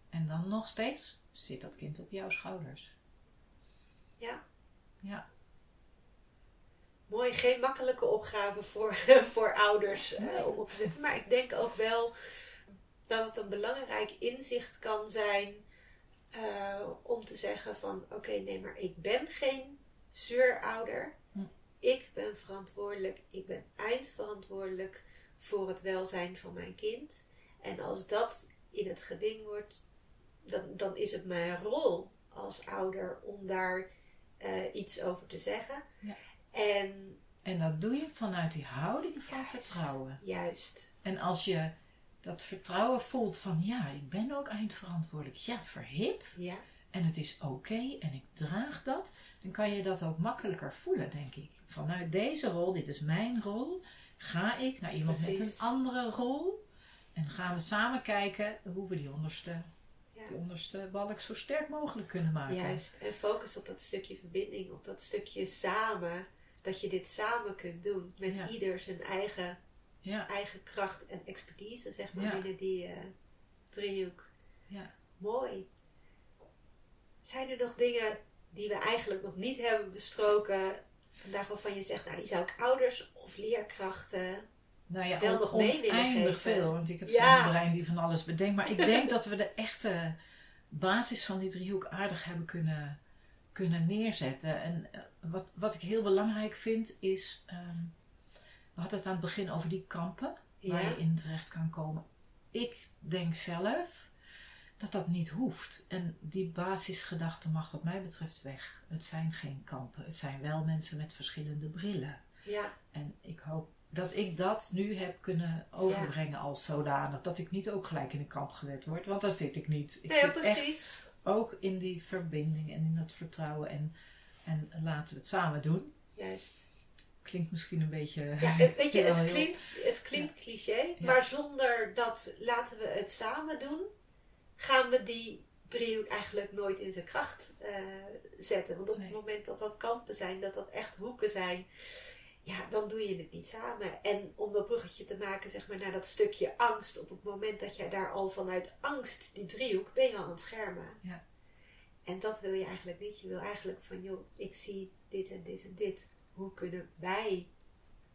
En dan nog steeds zit dat kind op jouw schouders. ja. Ja. Mooi, geen makkelijke opgave voor, voor ouders eh, om op te zetten. Maar ik denk ook wel dat het een belangrijk inzicht kan zijn eh, om te zeggen van oké, nee, maar ik ben geen zeurouder. Hm. Ik ben verantwoordelijk, ik ben eindverantwoordelijk voor het welzijn van mijn kind. En als dat in het geding wordt, dan, dan is het mijn rol als ouder om daar eh, iets over te zeggen. Ja. En En dat doe je vanuit die houding van Juist. vertrouwen. juist, En als je dat vertrouwen voelt van ja, ik ben ook eindverantwoordelijk. Ja, verhip. ja, en het is oké en ik draag dat, dan kan je dat ook makkelijker voelen, denk ik. Vanuit deze rol, dit is mijn rol, ga ik naar iemand met een andere rol en gaan we samen kijken hoe we die onderste, Ja. die onderste balk zo sterk mogelijk kunnen maken. Juist. En focus op dat stukje verbinding, op dat stukje samen. Dat je dit samen kunt doen. Met Ja. ieder zijn eigen, Ja, eigen kracht en expertise, zeg maar, binnen die eh, driehoek. ja. Mooi. Zijn er nog dingen die we eigenlijk nog niet hebben besproken vandaag waarvan je zegt, nou die zou ik ouders of leerkrachten Nou ja, wel nog mee willen oneindig geven. veel. Want ik heb Ja. zo'n brein die van alles bedenkt. Maar ik denk dat we de echte basis van die driehoek aardig hebben kunnen, kunnen neerzetten. En eh, wat, wat ik heel belangrijk vind is... ehm, we hadden het aan het begin over die kampen waar Ja. je in terecht kan komen. Ik denk zelf dat dat niet hoeft. En die basisgedachte mag wat mij betreft weg. Het zijn geen kampen. Het zijn wel mensen met verschillende brillen. Ja, En ik hoop dat ik dat nu heb kunnen overbrengen als zodanig. Dat ik niet ook gelijk in een kamp gezet word. Want daar zit ik niet. Ik nee, zit precies. echt ook in die verbinding en in dat vertrouwen. En, en laten we het samen doen. Juist. Klinkt misschien een beetje... Ja, het, weet je, het heel- klinkt, het klinkt cliché, maar zonder dat laten we het samen doen, gaan we die driehoek eigenlijk nooit in zijn kracht eh, zetten. Want op Nee. het moment dat dat kampen zijn, dat dat echt hoeken zijn, ja, dan doe je het niet samen. En om dat bruggetje te maken, zeg maar, naar dat stukje angst, op het moment dat jij daar al vanuit angst die driehoek, ben je al aan het schermen. Ja. En dat wil je eigenlijk niet. Je wil eigenlijk van, joh, ik zie dit en dit en dit. Hoe kunnen wij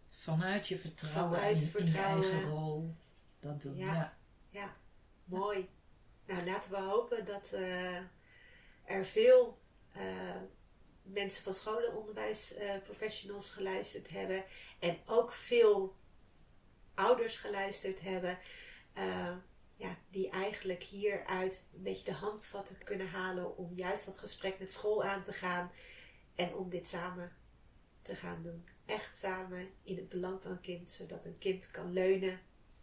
Vanuit je vertrouwen Vanuit en in vertrouwen. je eigen rol dat doen. Ja. Ja. Ja, mooi. Nou, laten we hopen dat eh, er veel eh, mensen van scholenonderwijsprofessionals professionals geluisterd hebben. En ook veel ouders geluisterd hebben. Ja, die eigenlijk hieruit een beetje de handvatten kunnen halen om juist dat gesprek met school aan te gaan. En om dit samen te gaan doen. Echt samen in het belang van een kind, zodat een kind kan leunen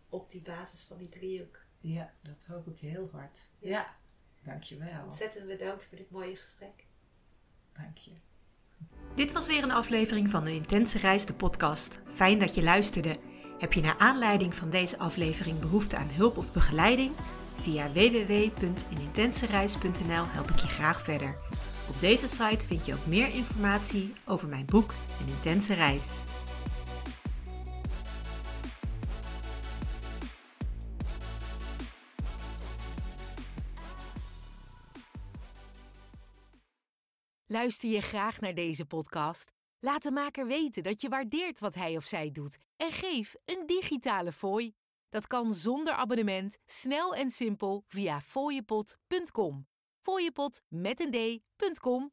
op die basis van die driehoek. Ja, dat hoop ik heel hard. Ja. Ja, dankjewel. Ontzettend bedankt voor dit mooie gesprek. Dank je. Dit was weer een aflevering van een Intense Reis, de podcast. Fijn dat je luisterde. Heb je naar aanleiding van deze aflevering behoefte aan hulp of begeleiding? Via www.eenintensereis.nl help ik je graag verder. Op deze site vind je ook meer informatie over mijn boek Een Intense Reis. Luister je graag naar deze podcast? Laat de maker weten dat je waardeert wat hij of zij doet en geef een digitale fooi. Dat kan zonder abonnement, snel en simpel via fooiepot.com. Fooiepot met een d.com